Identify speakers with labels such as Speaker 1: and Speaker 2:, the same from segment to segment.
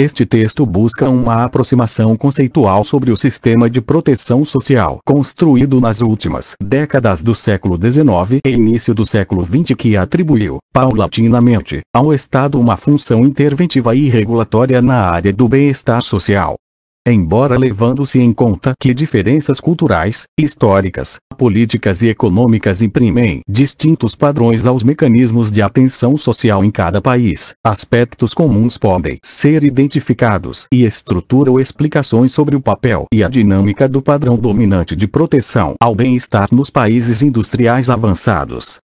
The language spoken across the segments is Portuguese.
Speaker 1: Este texto busca uma aproximação conceitual sobre o sistema de proteção social construído nas últimas décadas do século XIX e início do século XX que atribuiu, paulatinamente, ao Estado uma função interventiva e regulatória na área do bem-estar social embora levando-se em conta que diferenças culturais, históricas, políticas e econômicas imprimem distintos padrões aos mecanismos de atenção social em cada país, aspectos comuns podem ser identificados e estruturam explicações sobre o papel e a dinâmica do padrão dominante de proteção ao bem-estar nos países industriais avançados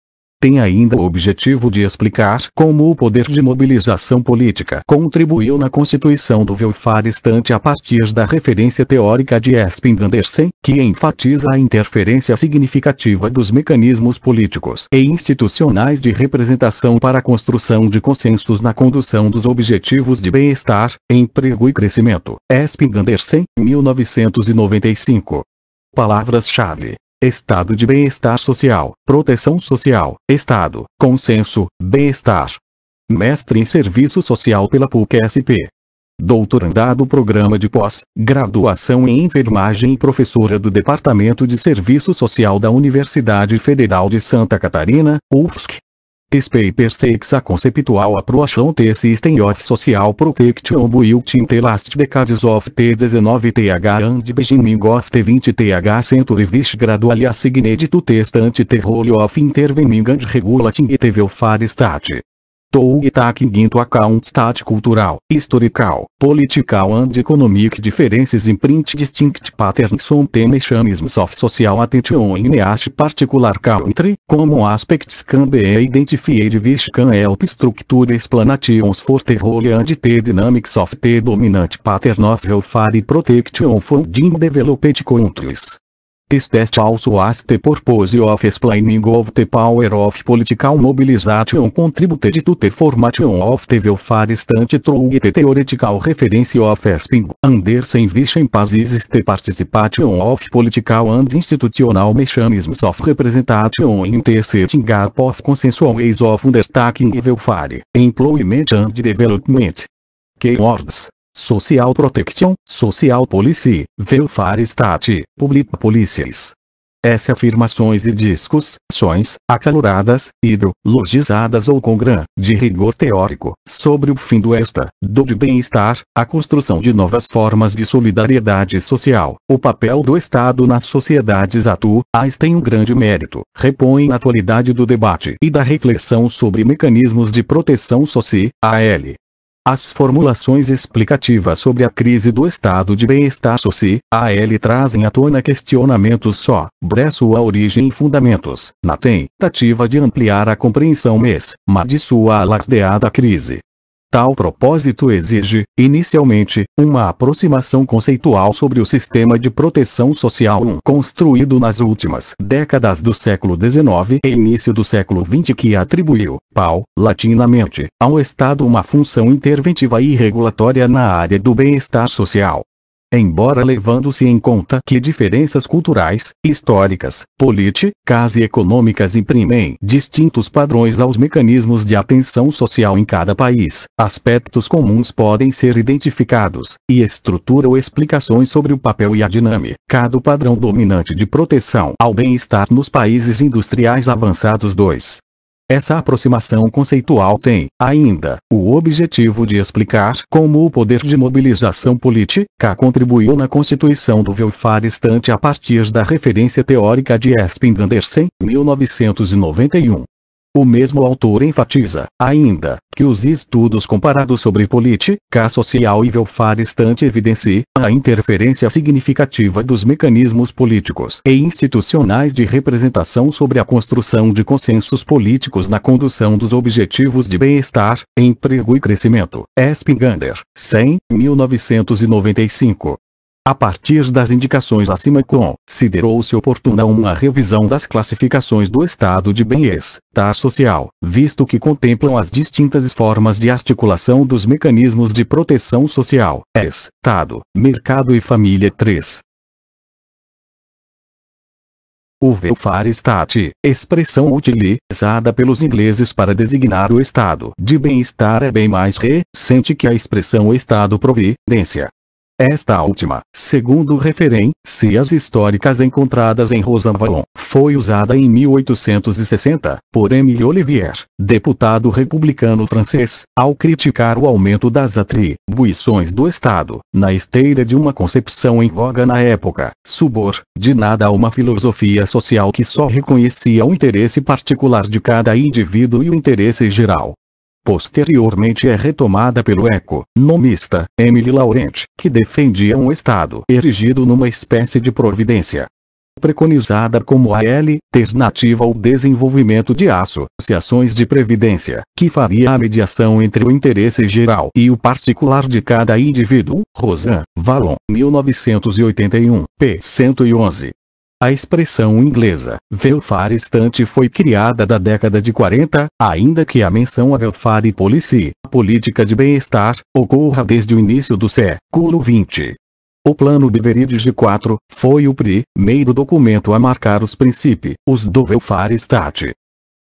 Speaker 1: tem ainda o objetivo de explicar como o poder de mobilização política contribuiu na constituição do welfare state a partir da referência teórica de Espin Andersen, que enfatiza a interferência significativa dos mecanismos políticos e institucionais de representação para a construção de consensos na condução dos objetivos de bem-estar, emprego e crescimento. Espin Andersen, 1995. Palavras-chave Estado de bem-estar social, proteção social, Estado, consenso, bem-estar. Mestre em Serviço Social pela PUC-SP. Doutorandado Programa de Pós-Graduação em Enfermagem e professora do Departamento de Serviço Social da Universidade Federal de Santa Catarina, UFSC. This paper seeks a conceptual approach on the system of social protection built in the last decades of the 19th and beginning of the 20th century which gradually assigned to the state the role of intervening and regulating the welfare state. Tou taking into account state cultural, historical, political and economic differences in print distinct patterns on the mechanisms of social attention in each particular country, common aspects can be identified which can help structure explanations for the role and the dynamics of the dominant pattern of welfare protection in developed countries. This test also has the purpose of explaining of the power of political mobilization contributed to the formation of the welfare state through the theoretical reference of Esping, Andersen which emphasizes the participation of political and institutional mechanisms of representation in the setting up of consensual ways of undertaking welfare, employment and development. Keywords Social Protection, Social Policy, Welfare State, Public Policies. S afirmações e discussões, acaloradas, ideologizadas ou com grande rigor teórico, sobre o fim do esta, do de bem-estar, a construção de novas formas de solidariedade social, o papel do Estado nas sociedades atuais tem um grande mérito, repõe a atualidade do debate e da reflexão sobre mecanismos de proteção social, as formulações explicativas sobre a crise do estado de bem-estar social trazem à tona questionamentos sobre sua origem e fundamentos, na tentativa de ampliar a compreensão mesma de sua alardeada crise. Tal propósito exige, inicialmente, uma aproximação conceitual sobre o sistema de proteção social construído nas últimas décadas do século XIX e início do século XX que atribuiu, paulatinamente, ao Estado uma função interventiva e regulatória na área do bem-estar social embora levando-se em conta que diferenças culturais, históricas, políticas e econômicas imprimem distintos padrões aos mecanismos de atenção social em cada país, aspectos comuns podem ser identificados, e estruturam explicações sobre o papel e a dinâmica do padrão dominante de proteção ao bem-estar nos países industriais avançados 2. Essa aproximação conceitual tem, ainda, o objetivo de explicar como o poder de mobilização política contribuiu na constituição do welfare state a partir da referência teórica de Espin Andersen, 1991. O mesmo autor enfatiza, ainda, que os estudos comparados sobre política social e welfare state evidenciam a interferência significativa dos mecanismos políticos e institucionais de representação sobre a construção de consensos políticos na condução dos objetivos de bem-estar, emprego e crescimento. Espingander, 100, 1995. A partir das indicações acima considerou-se oportuna uma revisão das classificações do estado de bem-estar social, visto que contemplam as distintas formas de articulação dos mecanismos de proteção social, Estado, mercado e família 3. O welfare state, expressão utilizada pelos ingleses para designar o estado de bem-estar é bem mais recente que a expressão estado providência. Esta última, segundo referências históricas encontradas em Rosanvallon, foi usada em 1860, por Émile Olivier, deputado republicano francês, ao criticar o aumento das atribuições do Estado, na esteira de uma concepção em voga na época, subordinada a uma filosofia social que só reconhecia o interesse particular de cada indivíduo e o interesse geral. Posteriormente é retomada pelo economista Emile Laurent, que defendia um Estado erigido numa espécie de providência preconizada como a alternativa ao desenvolvimento de associações de previdência, que faria a mediação entre o interesse geral e o particular de cada indivíduo. Rosan, Vallon, 1981, p. 111. A expressão inglesa, welfare state foi criada da década de 40, ainda que a menção a welfare policy, política de bem-estar, ocorra desde o início do século XX. O Plano Beveridge 4 foi o primeiro documento a marcar os princípios do welfare state.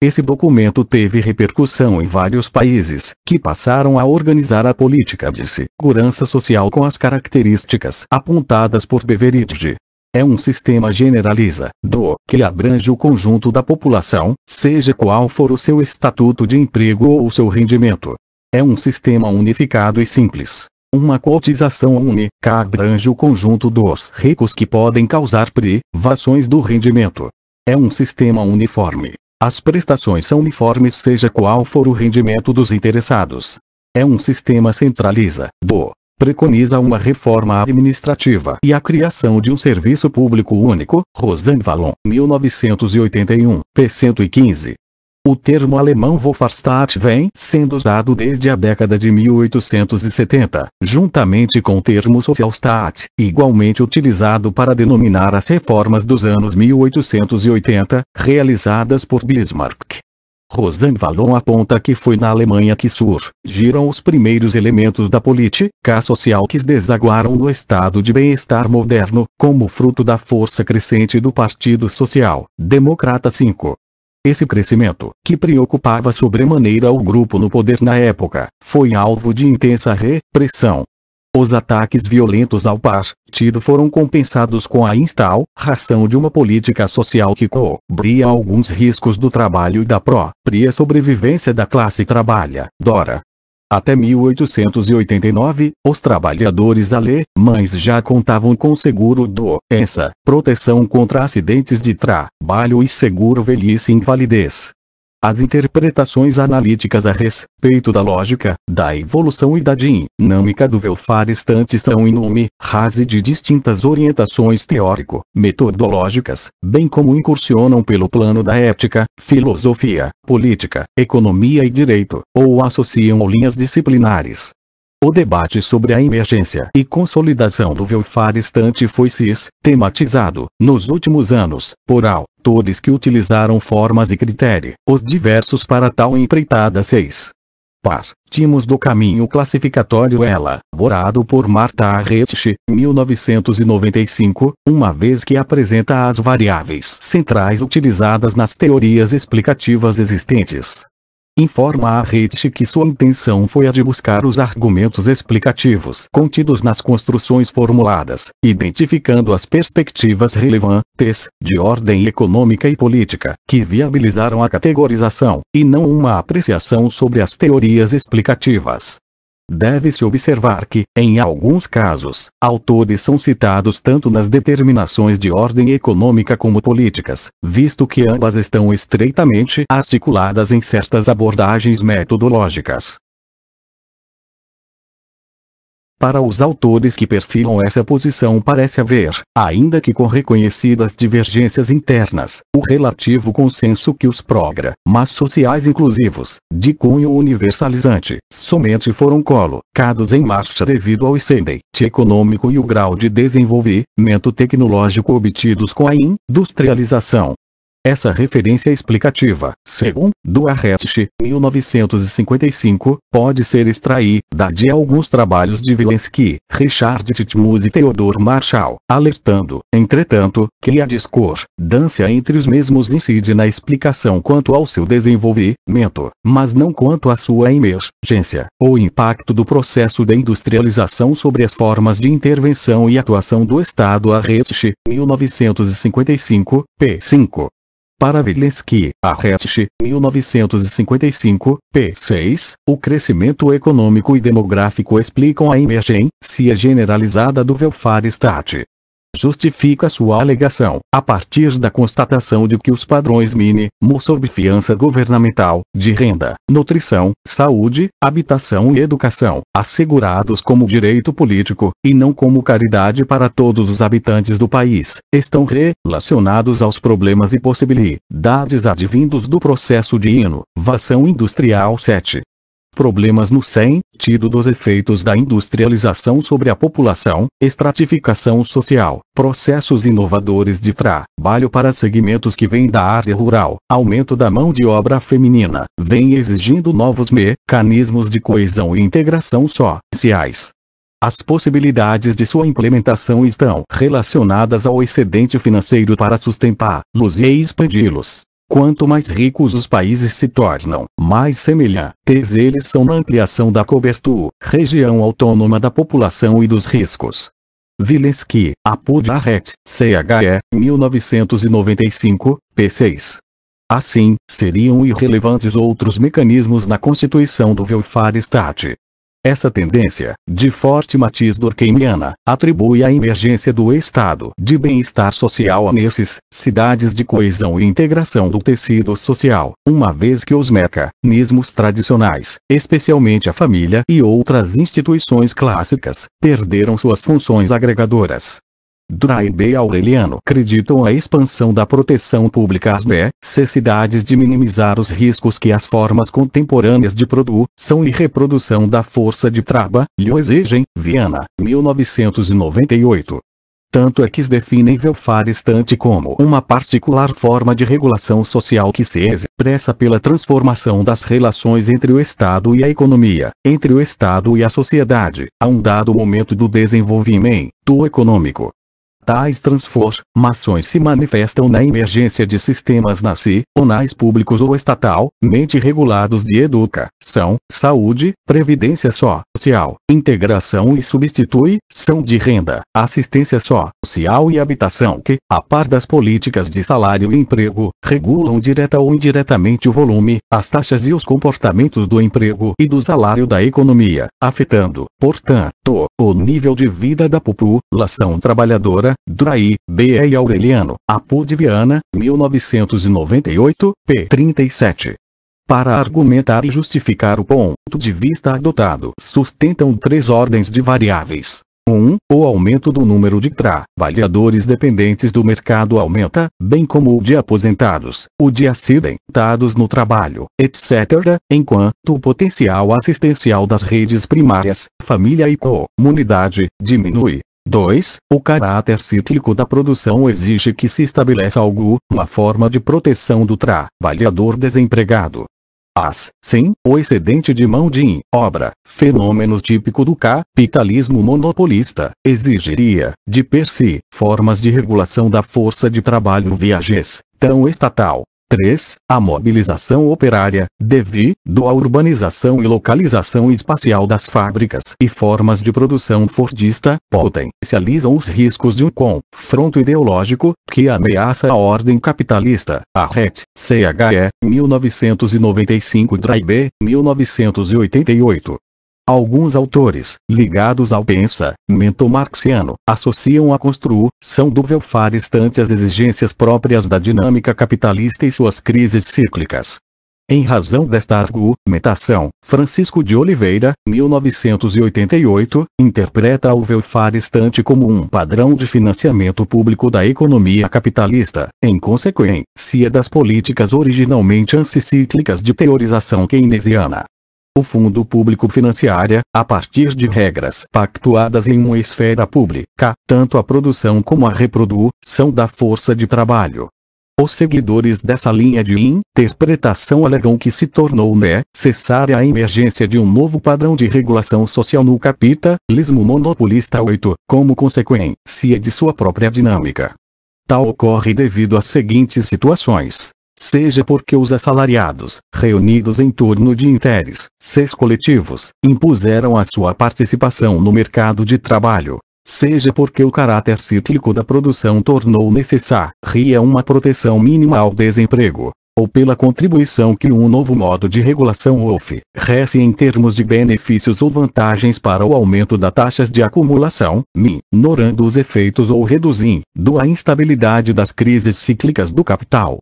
Speaker 1: Esse documento teve repercussão em vários países, que passaram a organizar a política de segurança social com as características apontadas por Beveridge. É um sistema generaliza, do, que abrange o conjunto da população, seja qual for o seu estatuto de emprego ou o seu rendimento. É um sistema unificado e simples. Uma cotização única abrange o conjunto dos ricos que podem causar privações do rendimento. É um sistema uniforme. As prestações são uniformes seja qual for o rendimento dos interessados. É um sistema centraliza, do, preconiza uma reforma administrativa e a criação de um serviço público único, Rosan Vallon, 1981, p. 115. O termo alemão Wohlfahrtsstaat vem sendo usado desde a década de 1870, juntamente com o termo Sozialstaat, igualmente utilizado para denominar as reformas dos anos 1880, realizadas por Bismarck. Rosan Vallon aponta que foi na Alemanha que surgiram os primeiros elementos da política social que desaguaram no estado de bem-estar moderno, como fruto da força crescente do Partido Social Democrata 5. Esse crescimento, que preocupava sobremaneira o grupo no poder na época, foi alvo de intensa repressão, os ataques violentos ao partido foram compensados com a instauração de uma política social que cobria alguns riscos do trabalho e da própria sobrevivência da classe trabalhadora. Até 1889, os trabalhadores alemães já contavam com seguro doença, proteção contra acidentes de trabalho e seguro velhice e invalidez. As interpretações analíticas a respeito da lógica, da evolução e da dinâmica do welfare estante são inúmeras de distintas orientações teórico-metodológicas, bem como incursionam pelo plano da ética, filosofia, política, economia e direito, ou associam linhas disciplinares. O debate sobre a emergência e consolidação do welfare estante foi sistematizado, nos últimos anos, por autores que utilizaram formas e critérios diversos para tal empreitada 6. Partimos do caminho classificatório elaborado por Martha Argerich, 1995, uma vez que apresenta as variáveis centrais utilizadas nas teorias explicativas existentes informa a Reich que sua intenção foi a de buscar os argumentos explicativos contidos nas construções formuladas, identificando as perspectivas relevantes, de ordem econômica e política, que viabilizaram a categorização, e não uma apreciação sobre as teorias explicativas. Deve-se observar que, em alguns casos, autores são citados tanto nas determinações de ordem econômica como políticas, visto que ambas estão estreitamente articuladas em certas abordagens metodológicas. Para os autores que perfilam essa posição parece haver, ainda que com reconhecidas divergências internas, o relativo consenso que os programas sociais inclusivos, de cunho universalizante, somente foram colocados em marcha devido ao excedente econômico e o grau de desenvolvimento tecnológico obtidos com a industrialização. Essa referência explicativa, segundo Arrest, 1955, pode ser extraída de alguns trabalhos de Vilensky, Richard Titmuss e Theodore Marshall, alertando, entretanto, que a discordância entre os mesmos incide na explicação quanto ao seu desenvolvimento, mas não quanto à sua emergência, ou impacto do processo de industrialização sobre as formas de intervenção e atuação do Estado Arrest, 1955, p. 5. Para Vilensky, Arrest, 1955, p. 6, o crescimento econômico e demográfico explicam a emergência generalizada do welfare state justifica sua alegação, a partir da constatação de que os padrões mínimos sob fiança governamental, de renda, nutrição, saúde, habitação e educação, assegurados como direito político, e não como caridade para todos os habitantes do país, estão relacionados aos problemas e possibilidades advindos do processo de inovação industrial 7 problemas no sentido dos efeitos da industrialização sobre a população, estratificação social, processos inovadores de trabalho para segmentos que vêm da área rural, aumento da mão de obra feminina, vem exigindo novos mecanismos de coesão e integração sociais. As possibilidades de sua implementação estão relacionadas ao excedente financeiro para sustentá-los e expandi-los. Quanto mais ricos os países se tornam, mais semelhantes eles são na ampliação da cobertura, região autônoma da população e dos riscos. Vilensky, Apud Arret, CHE, 1995, p6. Assim, seriam irrelevantes outros mecanismos na constituição do welfare state. Essa tendência, de forte matiz durkheimiana, atribui a emergência do estado de bem-estar social a necessidades de coesão e integração do tecido social, uma vez que os mecanismos tradicionais, especialmente a família e outras instituições clássicas, perderam suas funções agregadoras. Drive e Aureliano acreditam a expansão da proteção pública às necessidades de minimizar os riscos que as formas contemporâneas de produção e reprodução da força de trabalho exigem. Viana, 1998. Tanto é que definem welfare estante como uma particular forma de regulação social que se expressa pela transformação das relações entre o Estado e a economia, entre o Estado e a sociedade, a um dado momento do desenvolvimento econômico. Tais transformações se manifestam na emergência de sistemas nacionais públicos ou estatalmente regulados de educação, saúde, previdência social, integração e substituição de renda, assistência social e habitação que, a par das políticas de salário e emprego, regulam direta ou indiretamente o volume, as taxas e os comportamentos do emprego e do salário da economia, afetando, portanto, o nível de vida da população trabalhadora, Drai, B. E. Aureliano, Apud Viana, 1998, p. 37 para argumentar e justificar o ponto de vista adotado, sustentam três ordens de variáveis. 1. Um, o aumento do número de trabalhadores dependentes do mercado aumenta, bem como o de aposentados, o de acidentados no trabalho, etc., enquanto o potencial assistencial das redes primárias, família e comunidade, diminui. 2. O caráter cíclico da produção exige que se estabeleça alguma forma de proteção do trabalhador desempregado. As, sim, o excedente de mão de obra, fenômeno típico do capitalismo monopolista, exigiria, de per si, formas de regulação da força de trabalho via gestão estatal, 3. A mobilização operária, devido à urbanização e localização espacial das fábricas e formas de produção fordista, potencializam os riscos de um confronto ideológico, que ameaça a ordem capitalista. Arret, CHE, 1995 Drive, 1988. Alguns autores, ligados ao pensamento marxiano, associam a construção do welfare estante às exigências próprias da dinâmica capitalista e suas crises cíclicas. Em razão desta argumentação, Francisco de Oliveira, 1988, interpreta o welfare estante como um padrão de financiamento público da economia capitalista, em consequência das políticas originalmente anticíclicas de teorização keynesiana. O fundo público financiaria, a partir de regras pactuadas em uma esfera pública, tanto a produção como a reprodução da força de trabalho. Os seguidores dessa linha de interpretação alegam que se tornou necessária a emergência de um novo padrão de regulação social no capitalismo monopolista 8, como consequência de sua própria dinâmica. Tal ocorre devido às seguintes situações seja porque os assalariados, reunidos em torno de interesses coletivos, impuseram a sua participação no mercado de trabalho, seja porque o caráter cíclico da produção tornou necessária uma proteção mínima ao desemprego, ou pela contribuição que um novo modo de regulação oferece em termos de benefícios ou vantagens para o aumento das taxas de acumulação, minorando os efeitos ou reduzindo a instabilidade das crises cíclicas do capital.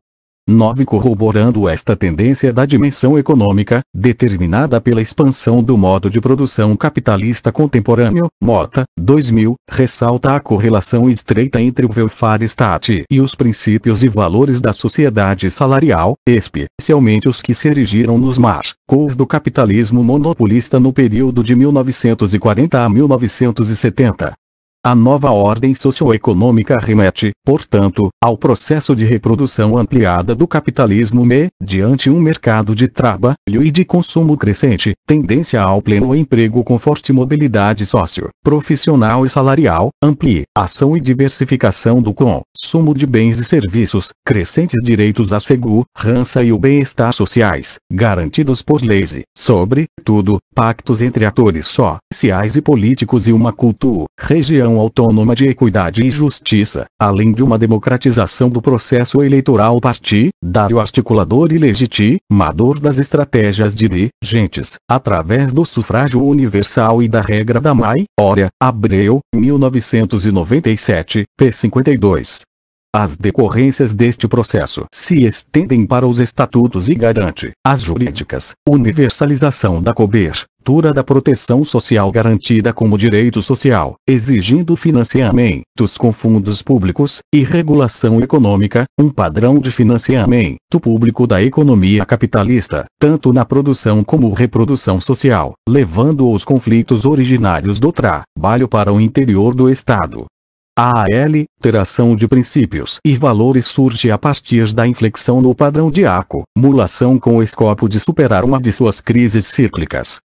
Speaker 1: 9 Corroborando esta tendência da dimensão econômica, determinada pela expansão do modo de produção capitalista contemporâneo, Mota, 2000, ressalta a correlação estreita entre o welfare state e os princípios e valores da sociedade salarial, especialmente os que se erigiram nos marcos do capitalismo monopolista no período de 1940 a 1970. A nova ordem socioeconômica remete, portanto, ao processo de reprodução ampliada do capitalismo mediante um mercado de trabalho e de consumo crescente, tendência ao pleno emprego com forte mobilidade sócio-profissional e salarial, ampliação e diversificação do consumo de bens e serviços, crescentes direitos à segurança e o bem-estar sociais, garantidos por leis e, sobretudo, pactos entre atores sociais e políticos e uma cultura, região autônoma de equidade e justiça, além de uma democratização do processo eleitoral partidário articulador e legitimador das estratégias dirigentes, através do sufrágio universal e da regra da maioria, Abreu, 1997, p. 52. As decorrências deste processo se estendem para os estatutos e garante, as jurídicas, universalização da da proteção social garantida como direito social, exigindo financiamentos com fundos públicos, e regulação econômica, um padrão de financiamento público da economia capitalista, tanto na produção como reprodução social, levando os conflitos originários do trabalho para o interior do Estado, a alteração de princípios e valores surge a partir da inflexão no padrão de acumulação com o escopo de superar uma de suas crises cíclicas.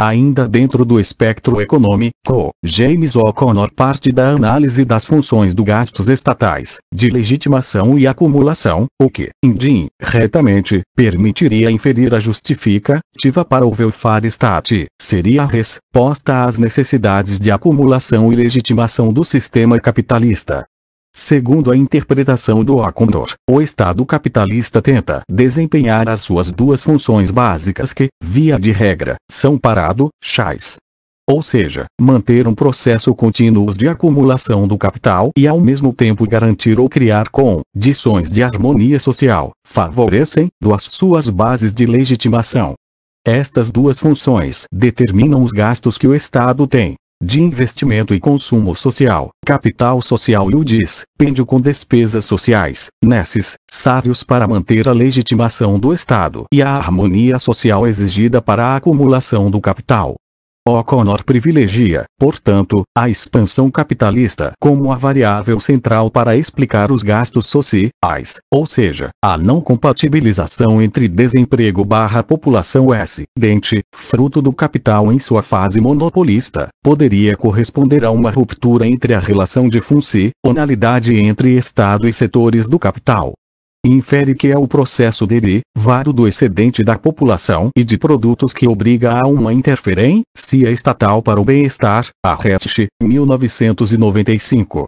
Speaker 1: Ainda dentro do espectro econômico, James O'Connor parte da análise das funções dos gastos estatais, de legitimação e acumulação, o que, indiretamente, permitiria inferir a justificativa para o welfare state, seria a resposta às necessidades de acumulação e legitimação do sistema capitalista. Segundo a interpretação do Acondor, o Estado capitalista tenta desempenhar as suas duas funções básicas que, via de regra, são parado, chais. Ou seja, manter um processo contínuo de acumulação do capital e ao mesmo tempo garantir ou criar condições de harmonia social, favorecem as suas bases de legitimação. Estas duas funções determinam os gastos que o Estado tem, de investimento e consumo social, capital social e o dispêndio com despesas sociais, necessários para manter a legitimação do Estado e a harmonia social exigida para a acumulação do capital. O'Connor privilegia, portanto, a expansão capitalista como a variável central para explicar os gastos sociais, ou seja, a não compatibilização entre desemprego barra população excedente, fruto do capital em sua fase monopolista, poderia corresponder a uma ruptura entre a relação de funcionalidade entre Estado e setores do capital, infere que é o processo derivado do excedente da população e de produtos que obriga a uma interferência estatal para o bem-estar, Arrest, 1995.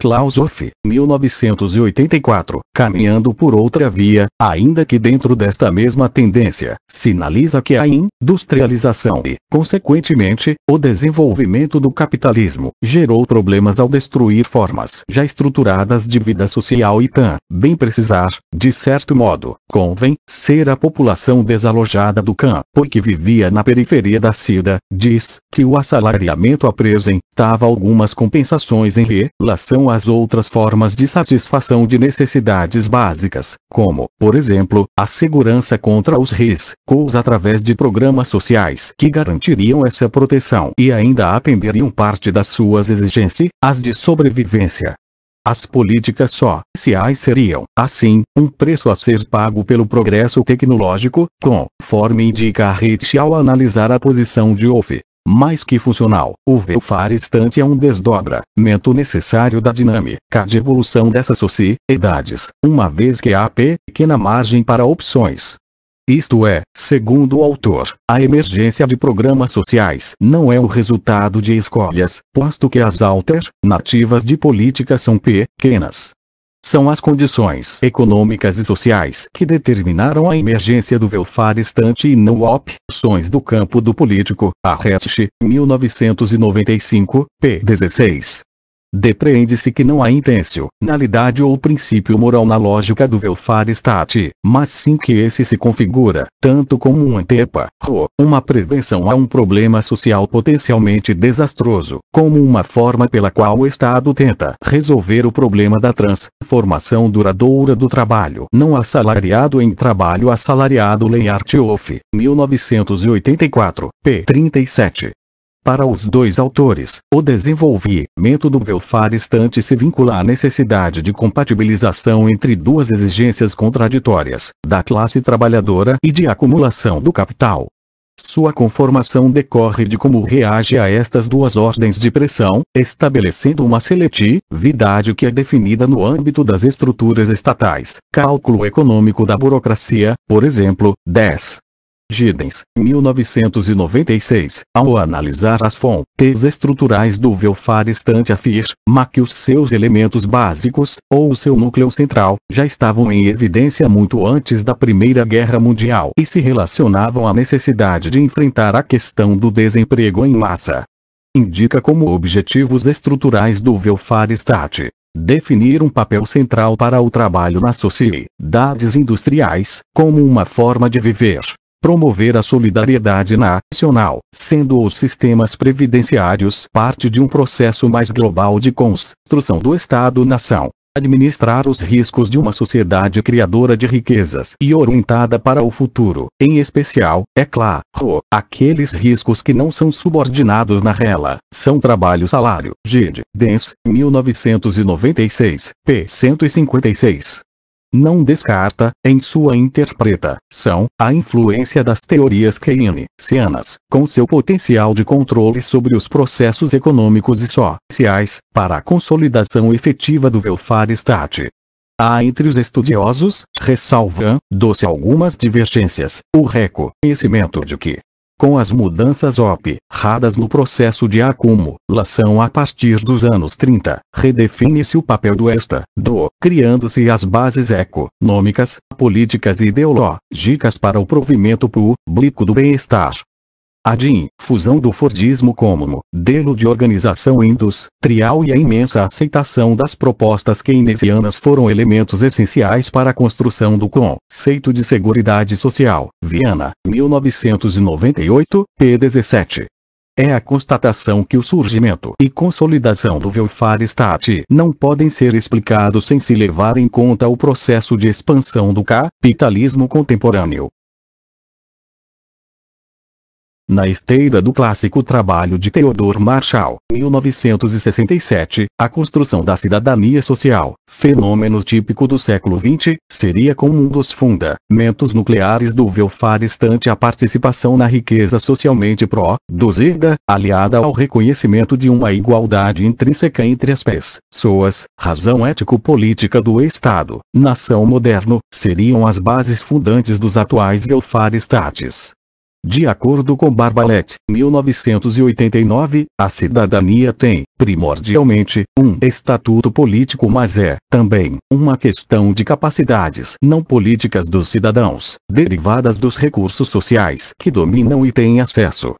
Speaker 1: Klaus Hoff, 1984, caminhando por outra via, ainda que dentro desta mesma tendência, sinaliza que a industrialização e, consequentemente, o desenvolvimento do capitalismo gerou problemas ao destruir formas já estruturadas de vida social e também precisar, de certo modo, convém, ser a população desalojada do campo e que vivia na periferia da cidade, diz que o assalariamento apresentava algumas compensações em relação as outras formas de satisfação de necessidades básicas, como, por exemplo, a segurança contra os riscos através de programas sociais que garantiriam essa proteção e ainda atenderiam parte das suas exigências, as de sobrevivência. As políticas sociais seriam, assim, um preço a ser pago pelo progresso tecnológico, conforme indica Rich ao analisar a posição de Wolff. Mais que funcional, o welfare state é um desdobramento necessário da dinâmica de evolução dessas sociedades, uma vez que há pequena margem para opções. Isto é, segundo o autor, a emergência de programas sociais não é o resultado de escolhas, posto que as alternativas de política são pequenas. São as condições econômicas e sociais que determinaram a emergência do welfare estante e não opções do campo do político. Arrest, 1995, p. 16. Depreende-se que não há intencionalidade ou princípio moral na lógica do welfare state, mas sim que esse se configura, tanto como um antepa, uma prevenção a um problema social potencialmente desastroso, como uma forma pela qual o Estado tenta resolver o problema da transformação duradoura do trabalho não assalariado em trabalho assalariado Lei Artioff, 1984, p. 37. Para os dois autores, o desenvolvimento do welfare estante se vincula à necessidade de compatibilização entre duas exigências contraditórias, da classe trabalhadora e de acumulação do capital. Sua conformação decorre de como reage a estas duas ordens de pressão, estabelecendo uma seletividade que é definida no âmbito das estruturas estatais. Cálculo econômico da burocracia, por exemplo, 10. Giddens, 1996, ao analisar as fontes estruturais do welfare estante afirma que os seus elementos básicos, ou o seu núcleo central, já estavam em evidência muito antes da Primeira Guerra Mundial e se relacionavam à necessidade de enfrentar a questão do desemprego em massa. Indica como objetivos estruturais do welfare state definir um papel central para o trabalho nas sociedades industriais, como uma forma de viver, promover a solidariedade nacional, sendo os sistemas previdenciários parte de um processo mais global de construção do Estado-nação. Administrar os riscos de uma sociedade criadora de riquezas e orientada para o futuro, em especial, é claro, aqueles riscos que não são subordinados na rela, são trabalho salário, GID, DENS, 1996, p. 156 não descarta, em sua interpretação, a influência das teorias keynesianas, com seu potencial de controle sobre os processos econômicos e sociais, para a consolidação efetiva do welfare state. Há entre os estudiosos, ressalvam-se algumas divergências, o reconhecimento de que, com as mudanças operadas no processo de acumulação a partir dos anos 30, redefine-se o papel do Estado, criando-se as bases econômicas, políticas e ideológicas para o provimento público do bem-estar. A difusão do Fordismo como modelo de organização industrial e a imensa aceitação das propostas keynesianas foram elementos essenciais para a construção do conceito de Seguridade Social. Viana, 1998, p. 17. É a constatação que o surgimento e consolidação do welfare state não podem ser explicados sem se levar em conta o processo de expansão do capitalismo contemporâneo. Na esteira do clássico trabalho de Theodore Marshall, 1967, A Construção da Cidadania Social, fenômeno típico do século XX, seria como um dos fundamentos nucleares do welfare estante a participação na riqueza socialmente produzida, aliada ao reconhecimento de uma igualdade intrínseca entre as pessoas, razão ético-política do Estado, nação moderno, seriam as bases fundantes dos atuais welfare states. De acordo com Barbalet, 1989, a cidadania tem, primordialmente, um estatuto político mas é, também, uma questão de capacidades não políticas dos cidadãos, derivadas dos recursos sociais que dominam e têm acesso.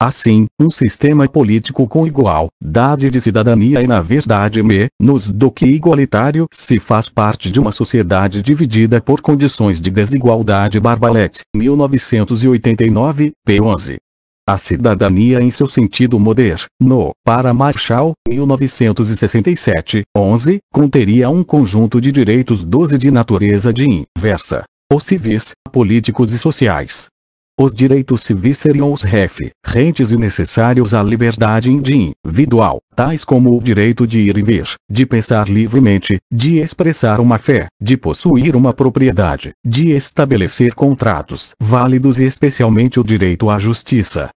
Speaker 1: Assim, um sistema político com igualdade de cidadania é na verdade menos do que igualitário se faz parte de uma sociedade dividida por condições de desigualdade Barbalet, 1989, p. 11. A cidadania em seu sentido moderno, para Marshall, 1967, 11, conteria um conjunto de direitos 12 de natureza de inversa, ou civis, políticos e sociais, Os direitos civis seriam os referentes e necessários à liberdade individual, tais como o direito de ir e vir, de pensar livremente, de expressar uma fé, de possuir uma propriedade, de estabelecer contratos válidos e especialmente o direito à justiça.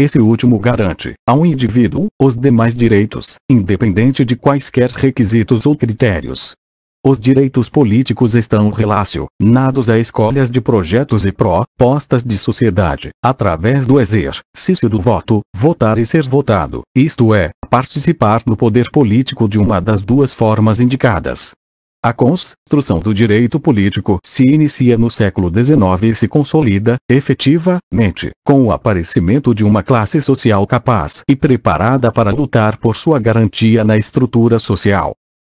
Speaker 1: Esse último garante, ao indivíduo, os demais direitos, independente de quaisquer requisitos ou critérios. Os direitos políticos estão relacionados a escolhas de projetos e propostas de sociedade, através do exercício do voto, votar e ser votado, isto é, participar no poder político de uma das duas formas indicadas. A construção do direito político se inicia no século XIX e se consolida, efetivamente, com o aparecimento de uma classe social capaz e preparada para lutar por sua garantia na estrutura social.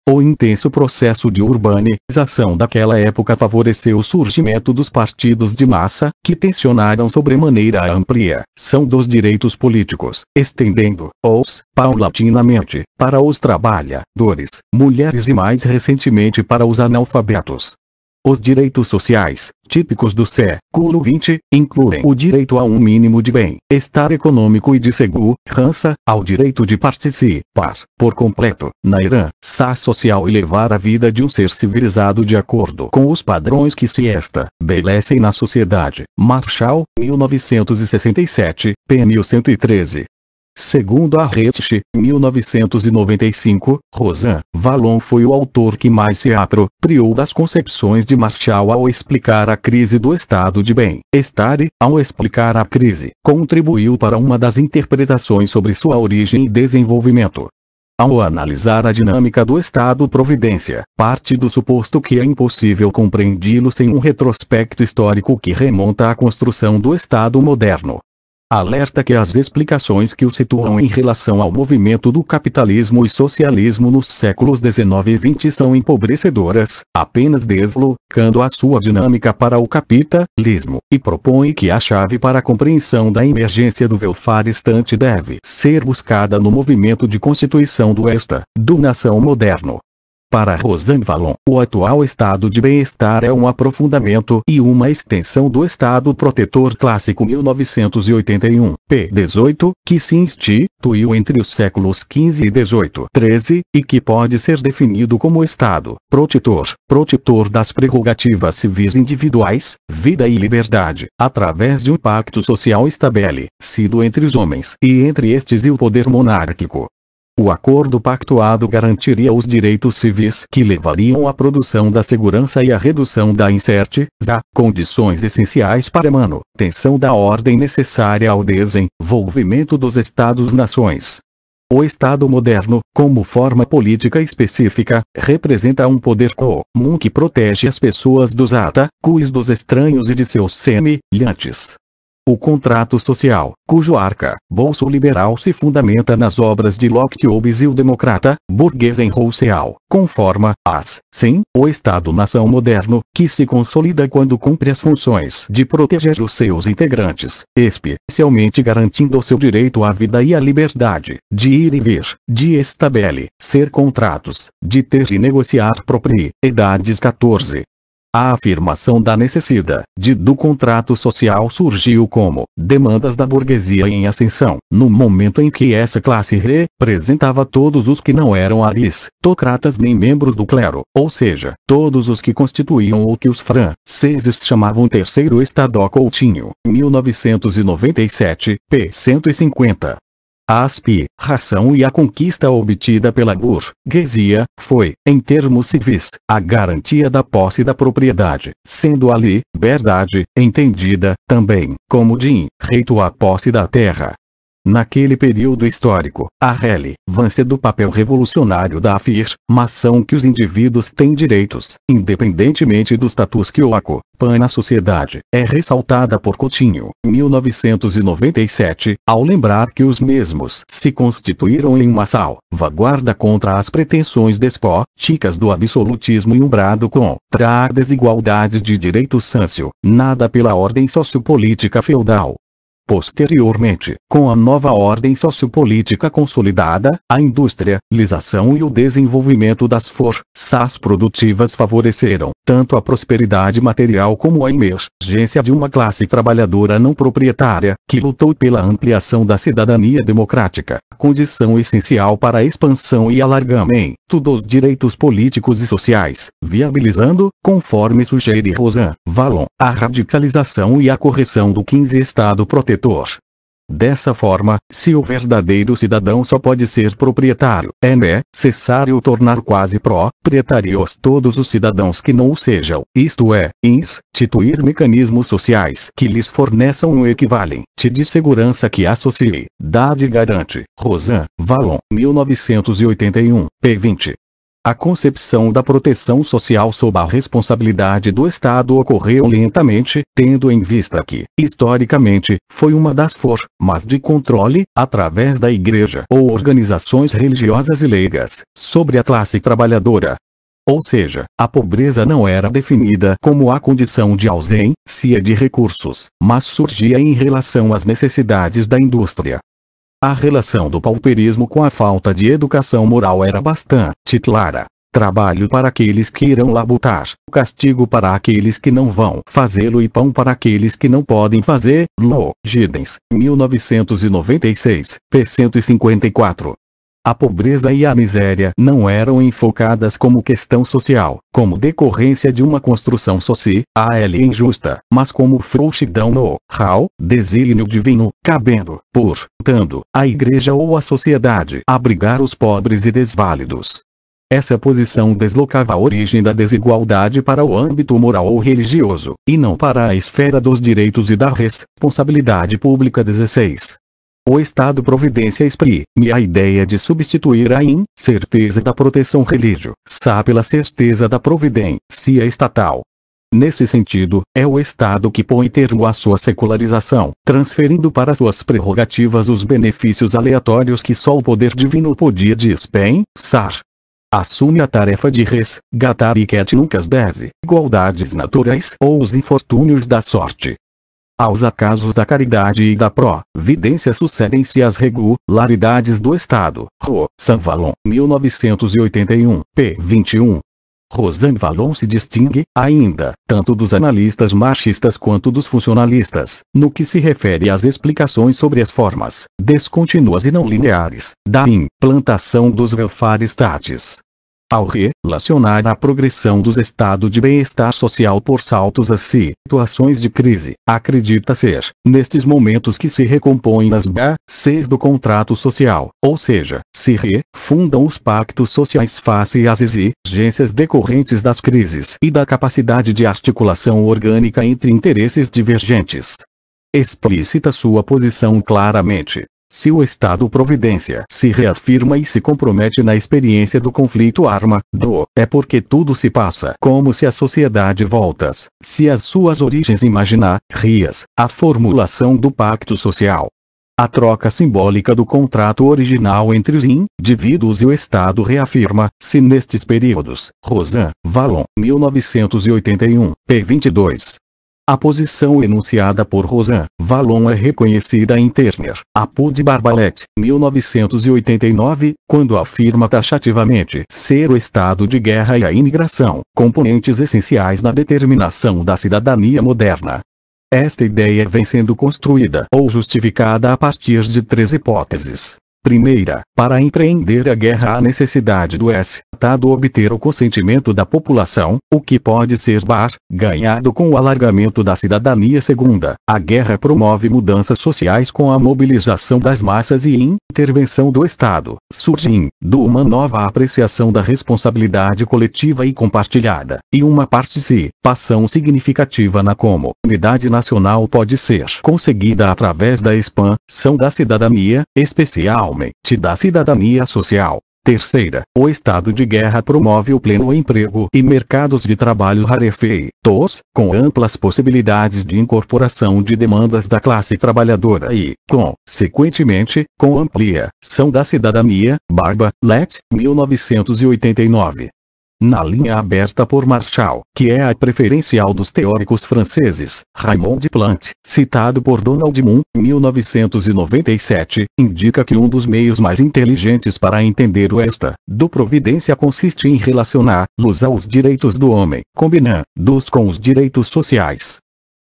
Speaker 1: O intenso processo de urbanização daquela época favoreceu o surgimento dos partidos de massa, que tensionaram sobremaneira a ampliação dos direitos políticos, estendendo-os, paulatinamente, para os trabalhadores, mulheres e mais recentemente para os analfabetos. Os direitos sociais, típicos do século XX, incluem o direito a um mínimo de bem-estar econômico e de segurança, ao direito de participar, por completo, na herança social e levar a vida de um ser civilizado de acordo com os padrões que se estabelecem na sociedade. Marshall, 1967, p. 1113. Segundo a Reich, 1995, Rosan Vallon foi o autor que mais se apropriou das concepções de Marshall ao explicar a crise do estado de bem-estar e, ao explicar a crise, contribuiu para uma das interpretações sobre sua origem e desenvolvimento. Ao analisar a dinâmica do Estado-providência, parte do suposto que é impossível compreendi-lo sem um retrospecto histórico que remonta à construção do Estado moderno. Alerta que as explicações que o situam em relação ao movimento do capitalismo e socialismo nos séculos 19 e 20 são empobrecedoras, apenas deslocando a sua dinâmica para o capitalismo, e propõe que a chave para a compreensão da emergência do welfare estante deve ser buscada no movimento de constituição do Esta, do nação moderno. Para Rosan Vallon, o atual estado de bem-estar é um aprofundamento e uma extensão do Estado Protetor Clássico 1981, p. 18, que se instituiu entre os séculos XV e XVIII, 13, e que pode ser definido como Estado protetor, protetor das prerrogativas civis individuais, vida e liberdade, através de um pacto social estabelecido entre os homens e entre estes e o poder monárquico. O acordo pactuado garantiria os direitos civis que levariam à produção da segurança e à redução da incerteza, condições essenciais para a manutenção da ordem necessária ao desenvolvimento dos Estados-nações. O Estado moderno, como forma política específica, representa um poder comum que protege as pessoas dos ataques dos estranhos e de seus semelhantes. O contrato social, cujo arca, bolso liberal se fundamenta nas obras de Locke Hobbes e o democrata, burguês em Rousseau, conforma, as, sim, o Estado-nação moderno, que se consolida quando cumpre as funções de proteger os seus integrantes, especialmente garantindo o seu direito à vida e à liberdade, de ir e vir, de estabelecer contratos, de ter e negociar propriedades 14. A afirmação da necessidade do contrato social surgiu como demandas da burguesia em ascensão, no momento em que essa classe representava todos os que não eram aristocratas nem membros do clero, ou seja, todos os que constituíam o que os franceses chamavam Terceiro Estado Coutinho, 1997, p. 150. A aspiração e a conquista obtida pela burguesia, foi, em termos civis, a garantia da posse da propriedade, sendo a liberdade, entendida, também, como direito à posse da terra, Naquele período histórico, a relevância do papel revolucionário da afirmação que os indivíduos têm direitos, independentemente dos status que o acompanha na sociedade, é ressaltada por Coutinho, 1997, ao lembrar que os mesmos se constituíram em uma salvaguarda contra as pretensões despóticas do absolutismo e umbrado contra a desigualdade de direitos sâncio, nada pela ordem sociopolítica feudal, Posteriormente, com a nova ordem sociopolítica consolidada, a industrialização e o desenvolvimento das forças produtivas favoreceram tanto a prosperidade material como a emergência de uma classe trabalhadora não proprietária, que lutou pela ampliação da cidadania democrática, condição essencial para a expansão e alargamento dos direitos políticos e sociais, viabilizando, conforme sugere Rosan Valon, a radicalização e a correção do 15 Estado protetor. Dessa forma, se o verdadeiro cidadão só pode ser proprietário, é necessário tornar quase proprietários todos os cidadãos que não o sejam, isto é, instituir mecanismos sociais que lhes forneçam um equivalente de segurança que a sociedade garante. Rosan, Valon, 1981, p. 20. A concepção da proteção social sob a responsabilidade do Estado ocorreu lentamente, tendo em vista que, historicamente, foi uma das formas de controle, através da Igreja ou organizações religiosas e leigas, sobre a classe trabalhadora. Ou seja, a pobreza não era definida como a condição de ausência de recursos, mas surgia em relação às necessidades da indústria. A relação do pauperismo com a falta de educação moral era bastante clara. Trabalho para aqueles que irão labutar, castigo para aqueles que não vão fazê-lo e pão para aqueles que não podem fazer, lo Giddens, 1996, p. 154. A pobreza e a miséria não eram enfocadas como questão social, como decorrência de uma construção social injusta, mas como frouxidão no real desígnio divino, cabendo, portanto, a igreja ou a sociedade abrigar os pobres e desválidos. Essa posição deslocava a origem da desigualdade para o âmbito moral ou religioso, e não para a esfera dos direitos e da responsabilidade pública 16. O Estado Providência exprime a ideia de substituir a incerteza da proteção religiosa pela certeza da providência estatal. Nesse sentido, é o Estado que põe termo à sua secularização, transferindo para suas prerrogativas os benefícios aleatórios que só o poder divino podia dispensar. Assume a tarefa de resgatar e que nunca as igualdades naturais ou os infortúnios da sorte. Aos acasos da caridade e da providência sucedem-se as regularidades do Estado. Ro. Valon, 1981, p. 21. Rosan Valon se distingue, ainda, tanto dos analistas marxistas quanto dos funcionalistas, no que se refere às explicações sobre as formas, descontínuas e não lineares, da implantação dos welfare states. Ao relacionar a progressão dos estados de bem-estar social por saltos às situações de crise, acredita ser, nestes momentos que se recompõem as bases do contrato social, ou seja, se refundam os pactos sociais face às exigências decorrentes das crises e da capacidade de articulação orgânica entre interesses divergentes. Explicita sua posição claramente, se o Estado Providência se reafirma e se compromete na experiência do conflito armado, é porque tudo se passa como se a sociedade voltas, se as suas origens imaginárias, a formulação do pacto social, a troca simbólica do contrato original entre os indivíduos e o Estado reafirma-se nestes períodos. Rosan, Valon, 1981, p. 22. A posição enunciada por Rosan Valon é reconhecida em Turner, Apud Barbalet, 1989, quando afirma taxativamente ser o estado de guerra e a imigração, componentes essenciais na determinação da cidadania moderna. Esta ideia vem sendo construída ou justificada a partir de três hipóteses. Primeira, para empreender a guerra há necessidade do Estado obter o consentimento da população, o que pode ser bar, ganhado com o alargamento da cidadania. Segunda, a guerra promove mudanças sociais com a mobilização das massas e intervenção do Estado, surgindo uma nova apreciação da responsabilidade coletiva e compartilhada, e uma participação significativa na comunidade nacional pode ser conseguida através da expansão da cidadania, especial da cidadania social. Terceira, o estado de guerra promove o pleno emprego e mercados de trabalho rarefeitos, com amplas possibilidades de incorporação de demandas da classe trabalhadora e, consequentemente, com ampliação da cidadania. Barba, Let, 1989. Na linha aberta por Marshall, que é a preferencial dos teóricos franceses, Raymond Plant, citado por Donald Moon, 1997, indica que um dos meios mais inteligentes para entender o esta, do providência consiste em relacionar-los aos direitos do homem, combinando-os com os direitos sociais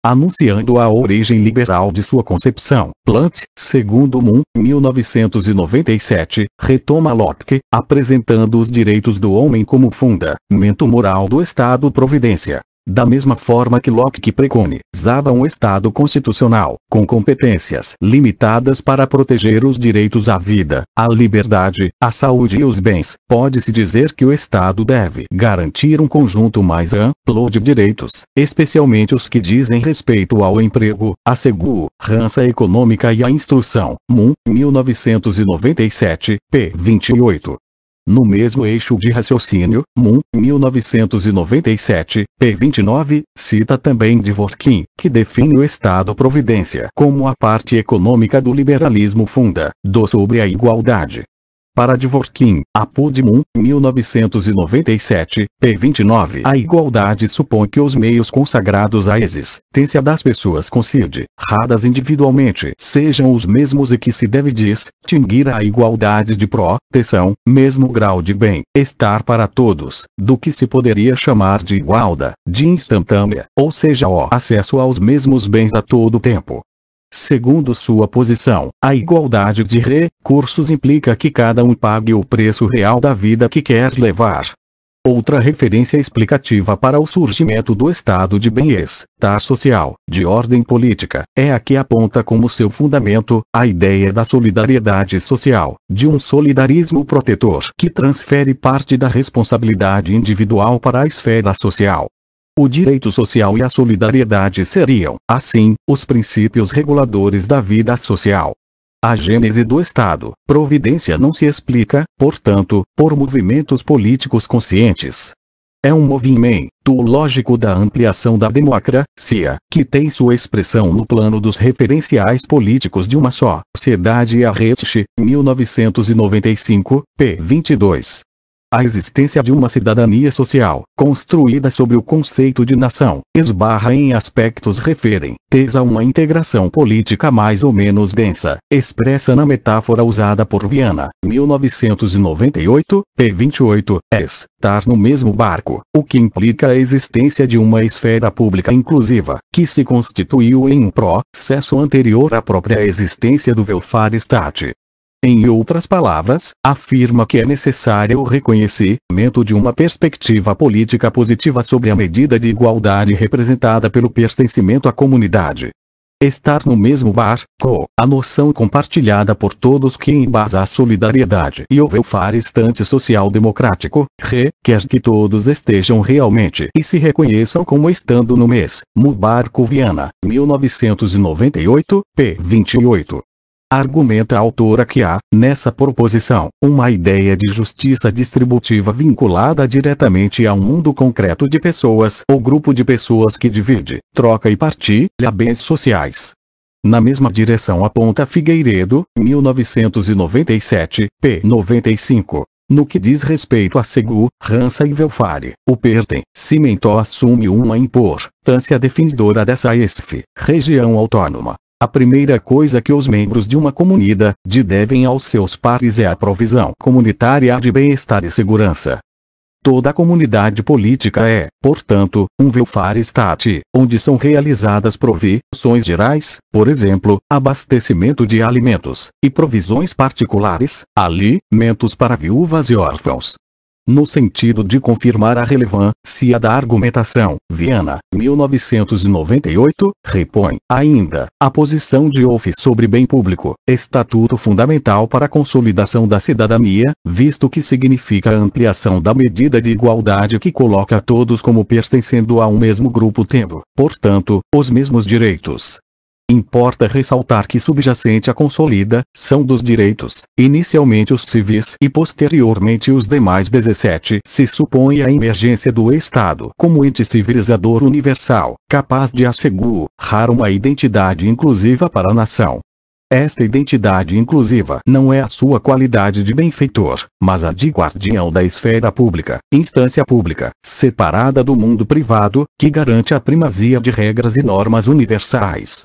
Speaker 1: anunciando a origem liberal de sua concepção. Plant, segundo Moon, 1997, retoma Locke, apresentando os direitos do homem como fundamento moral do Estado-providência. Da mesma forma que Locke preconizava um Estado constitucional, com competências limitadas para proteger os direitos à vida, à liberdade, à saúde e os bens, pode-se dizer que o Estado deve garantir um conjunto mais amplo de direitos, especialmente os que dizem respeito ao emprego, à segurança econômica e à instrução. Moon, 1997, p. 28. No mesmo eixo de raciocínio, Moon, 1997, p. 29, cita também Dworkin, que define o Estado-providência como a parte econômica do liberalismo funda, do sobre a igualdade. Para Dworkin, a Pudimum, 1997, p. 29 A igualdade supõe que os meios consagrados à existência das pessoas consideradas individualmente sejam os mesmos e que se deve distinguir a igualdade de proteção, mesmo grau de bem-estar para todos, do que se poderia chamar de igualdade instantânea, ou seja o acesso aos mesmos bens a todo tempo. Segundo sua posição, a igualdade de recursos implica que cada um pague o preço real da vida que quer levar. Outra referência explicativa para o surgimento do estado de bem-estar social, de ordem política, é a que aponta como seu fundamento a ideia da solidariedade social, de um solidarismo protetor que transfere parte da responsabilidade individual para a esfera social. O direito social e a solidariedade seriam, assim, os princípios reguladores da vida social. A gênese do Estado, providência não se explica, portanto, por movimentos políticos conscientes. É um movimento lógico da ampliação da democracia, que tem sua expressão no plano dos referenciais políticos de uma só sociedade a Reich, 1995, p. 22. A existência de uma cidadania social, construída sob o conceito de nação, esbarra em aspectos referentes a uma integração política mais ou menos densa, expressa na metáfora usada por Viana, 1998, p. 28, estar no mesmo barco, o que implica a existência de uma esfera pública inclusiva, que se constituiu em um processo anterior à própria existência do welfare state. Em outras palavras, afirma que é necessário o reconhecimento de uma perspectiva política positiva sobre a medida de igualdade representada pelo pertencimento à comunidade. Estar no mesmo barco, a noção compartilhada por todos que embasa a solidariedade e o welfare estante social democrático, requer que todos estejam realmente e se reconheçam como estando no mesmo barco Viana, 1998, p. 28. Argumenta a autora que há, nessa proposição, uma ideia de justiça distributiva vinculada diretamente a um mundo concreto de pessoas ou grupo de pessoas que divide, troca e partilha bens sociais. Na mesma direção aponta Figueiredo, 1997, p. 95. No que diz respeito a segurança e welfare, o pertencimento assume uma importância definidora dessa ESF, região autônoma, a primeira coisa que os membros de uma comunidade devem aos seus pares é a provisão comunitária de bem-estar e segurança. Toda comunidade política é, portanto, um welfare state, onde são realizadas provisões gerais, por exemplo, abastecimento de alimentos, e provisões particulares, alimentos para viúvas e órfãos, no sentido de confirmar a relevância da argumentação, Viana, 1998, repõe, ainda, a posição de Wolff sobre bem público, estatuto fundamental para a consolidação da cidadania, visto que significa a ampliação da medida de igualdade que coloca todos como pertencendo a um mesmo grupo tendo, portanto, os mesmos direitos. Importa ressaltar que subjacente à consolida, são dos direitos, inicialmente os civis e posteriormente os demais 17, se supõe a emergência do Estado como ente civilizador universal, capaz de assegurar uma identidade inclusiva para a nação. Esta identidade inclusiva não é a sua qualidade de benfeitor, mas a de guardião da esfera pública, instância pública, separada do mundo privado, que garante a primazia de regras e normas universais.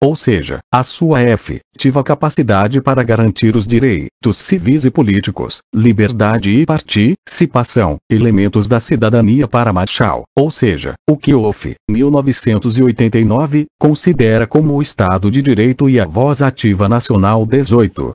Speaker 1: Ou seja, a sua efetiva capacidade para garantir os direitos civis e políticos, liberdade e participação, elementos da cidadania para Marshall, ou seja, o que OF, 1989, considera como o Estado de Direito e a voz ativa nacional 18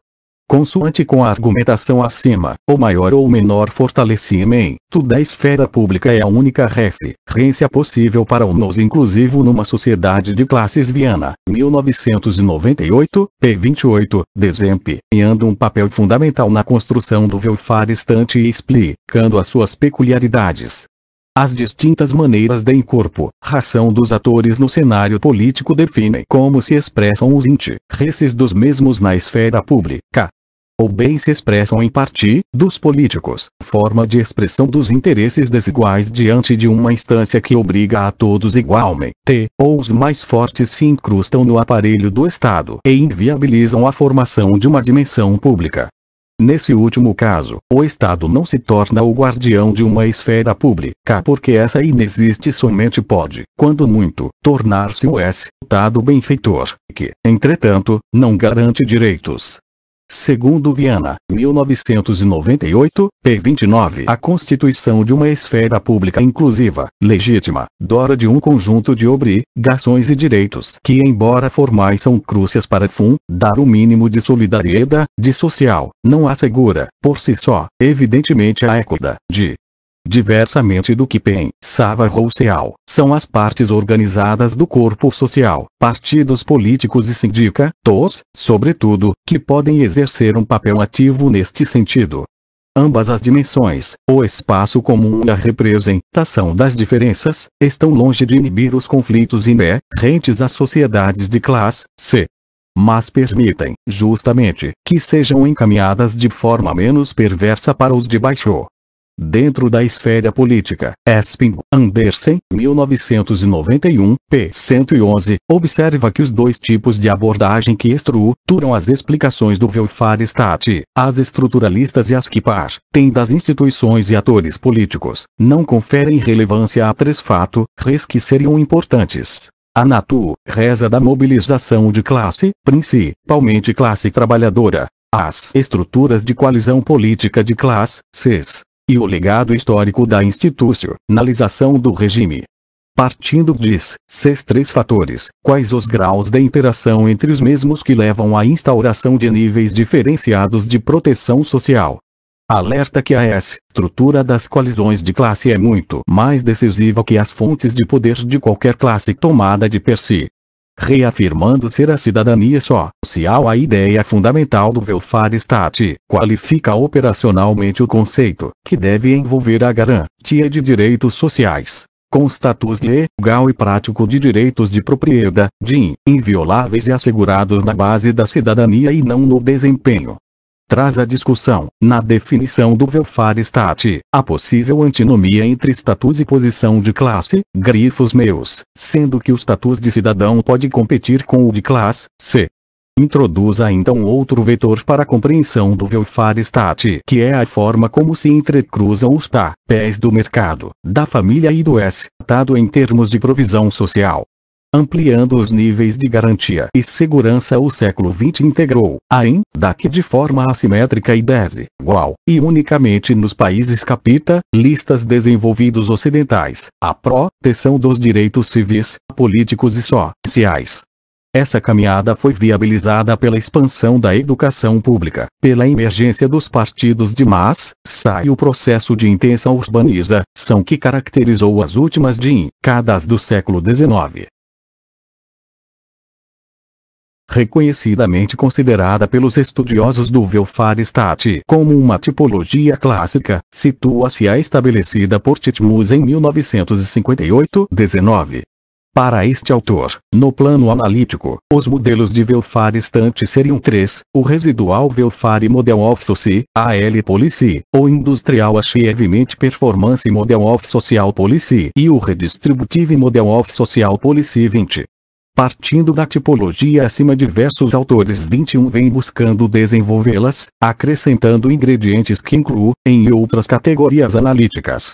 Speaker 1: consoante com a argumentação acima, o maior ou menor fortalecimento da esfera pública é a única referência possível para o nos inclusivo numa sociedade de classes Viana, 1998, p. 28, desempenhando um papel fundamental na construção do welfare estante e explicando as suas peculiaridades. As distintas maneiras de incorporação dos atores no cenário político definem como se expressam os interesses dos mesmos na esfera pública ou bem se expressam em partidos políticos, forma de expressão dos interesses desiguais diante de uma instância que obriga a todos igualmente, ou os mais fortes se incrustam no aparelho do Estado e inviabilizam a formação de uma dimensão pública. Nesse último caso, o Estado não se torna o guardião de uma esfera pública porque essa inexiste somente pode, quando muito, tornar-se o Estado benfeitor, que, entretanto, não garante direitos, Segundo Viana, 1998, p. 29. A constituição de uma esfera pública inclusiva, legítima, dora de um conjunto de obrigações e direitos que embora formais são cruciais para fundar o mínimo de solidariedade social, não assegura, por si só, evidentemente a equidade de Diversamente do que pensava Rousseau, são as partes organizadas do corpo social, partidos políticos e sindicatos, sobretudo, que podem exercer um papel ativo neste sentido. Ambas as dimensões, o espaço comum e a representação das diferenças, estão longe de inibir os conflitos inerentes às sociedades de classe C. Mas permitem, justamente, que sejam encaminhadas de forma menos perversa para os de baixo, Dentro da esfera política, Esping Andersen, 1991, p. 111, observa que os dois tipos de abordagem que estruturam as explicações do welfare state, as estruturalistas e as que partem das instituições e atores políticos, não conferem relevância a três fatos que seriam importantes. A natureza da mobilização de classe, principalmente classe trabalhadora, as estruturas de coalizão política de classe, CES, e o legado histórico da institucionalização do regime. Partindo desses três fatores, quais os graus de interação entre os mesmos que levam à instauração de níveis diferenciados de proteção social? Alerta que a estrutura das coalizões de classe é muito mais decisiva que as fontes de poder de qualquer classe tomada de per si reafirmando ser a cidadania social a ideia fundamental do welfare state, qualifica operacionalmente o conceito, que deve envolver a garantia de direitos sociais, com status legal e prático de direitos de propriedade, invioláveis e assegurados na base da cidadania e não no desempenho traz a discussão, na definição do welfare state, a possível antinomia entre status e posição de classe, grifos meus, sendo que o status de cidadão pode competir com o de classe, C. Introduz ainda um outro vetor para a compreensão do welfare state, que é a forma como se entrecruzam os papéis do mercado, da família e do Estado em termos de provisão social ampliando os níveis de garantia e segurança o século XX integrou, ainda que de forma assimétrica e desigual, e unicamente nos países capitalistas desenvolvidos ocidentais, a proteção dos direitos civis, políticos e sociais. Essa caminhada foi viabilizada pela expansão da educação pública, pela emergência dos partidos de massa e o processo de intensa urbanização que caracterizou as últimas décadas do século XIX reconhecidamente considerada pelos estudiosos do welfare state como uma tipologia clássica, situa-se a estabelecida por Titmus em 1958-19. Para este autor, no plano analítico, os modelos de welfare state seriam três, o residual welfare model of Soci, AL Policy, o industrial achievement performance model of social policy e o redistributive model of social policy 20. Partindo da tipologia acima diversos autores 21 vêm buscando desenvolvê-las, acrescentando ingredientes que incluem em outras categorias analíticas.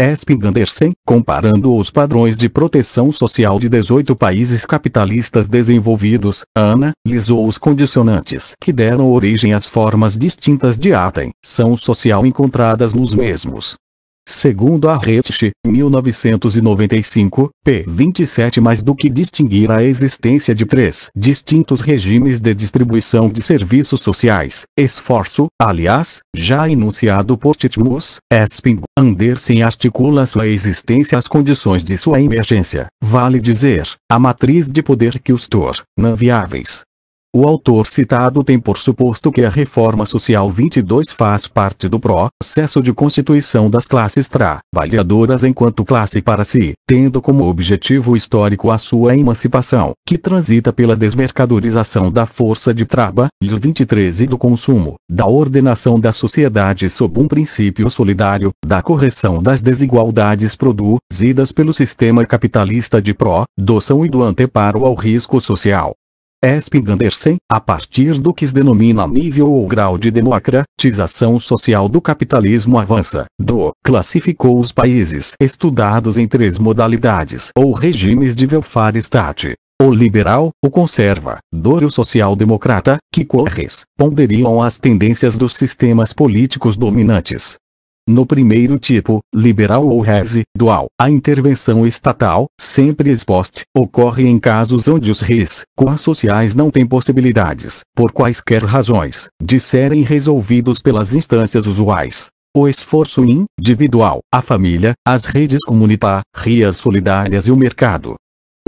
Speaker 1: Esping Andersen, comparando os padrões de proteção social de 18 países capitalistas desenvolvidos, analisou os condicionantes que deram origem às formas distintas de atenção social encontradas nos mesmos. Segundo a Reich, 1995, p. 27 mais do que distinguir a existência de três distintos regimes de distribuição de serviços sociais, esforço, aliás, já enunciado por Titmus, Esping, Andersen articula sua existência às condições de sua emergência, vale dizer, a matriz de poder que os torna viáveis. O autor citado tem por suposto que a Reforma Social 22 faz parte do processo de constituição das classes trabalhadoras enquanto classe para si, tendo como objetivo histórico a sua emancipação, que transita pela desmercadorização da força de trabalho 23 e do consumo, da ordenação da sociedade sob um princípio solidário, da correção das desigualdades produzidas pelo sistema capitalista de produção e do anteparo ao risco social. Esping Andersen, a partir do que se denomina nível ou grau de democratização social do capitalismo avança, do, classificou os países estudados em três modalidades ou regimes de welfare state. O liberal, o conservador e o social-democrata, que corresponderiam às tendências dos sistemas políticos dominantes. No primeiro tipo, liberal ou residual, a intervenção estatal, sempre exposta, ocorre em casos onde os riscos sociais não têm possibilidades, por quaisquer razões, de serem resolvidos pelas instâncias usuais. O esforço individual, a família, as redes comunitárias solidárias e o mercado,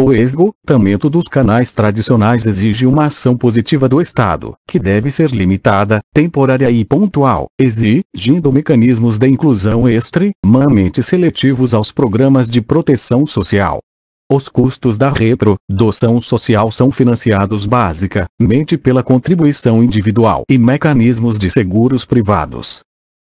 Speaker 1: o esgotamento dos canais tradicionais exige uma ação positiva do Estado, que deve ser limitada, temporária e pontual, exigindo mecanismos de inclusão extremamente seletivos aos programas de proteção social. Os custos da reprodução social são financiados basicamente pela contribuição individual e mecanismos de seguros privados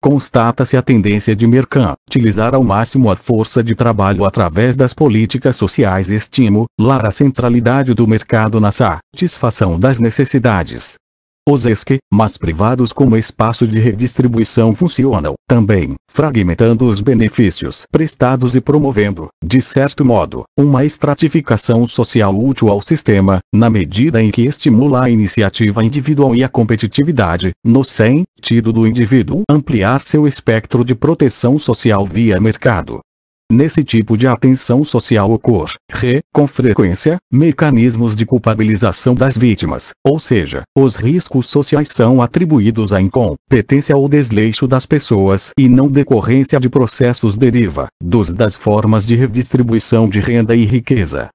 Speaker 1: constata-se a tendência de mercantilizar ao máximo a força de trabalho através das políticas sociais e estimular a centralidade do mercado na satisfação das necessidades os esquemas privados como espaço de redistribuição funcionam, também, fragmentando os benefícios prestados e promovendo, de certo modo, uma estratificação social útil ao sistema, na medida em que estimula a iniciativa individual e a competitividade, no sentido do indivíduo ampliar seu espectro de proteção social via mercado. Nesse tipo de atenção social ocorre, com frequência, mecanismos de culpabilização das vítimas, ou seja, os riscos sociais são atribuídos à incompetência ou desleixo das pessoas e não decorrência de processos deriva dos das formas de redistribuição de renda e riqueza.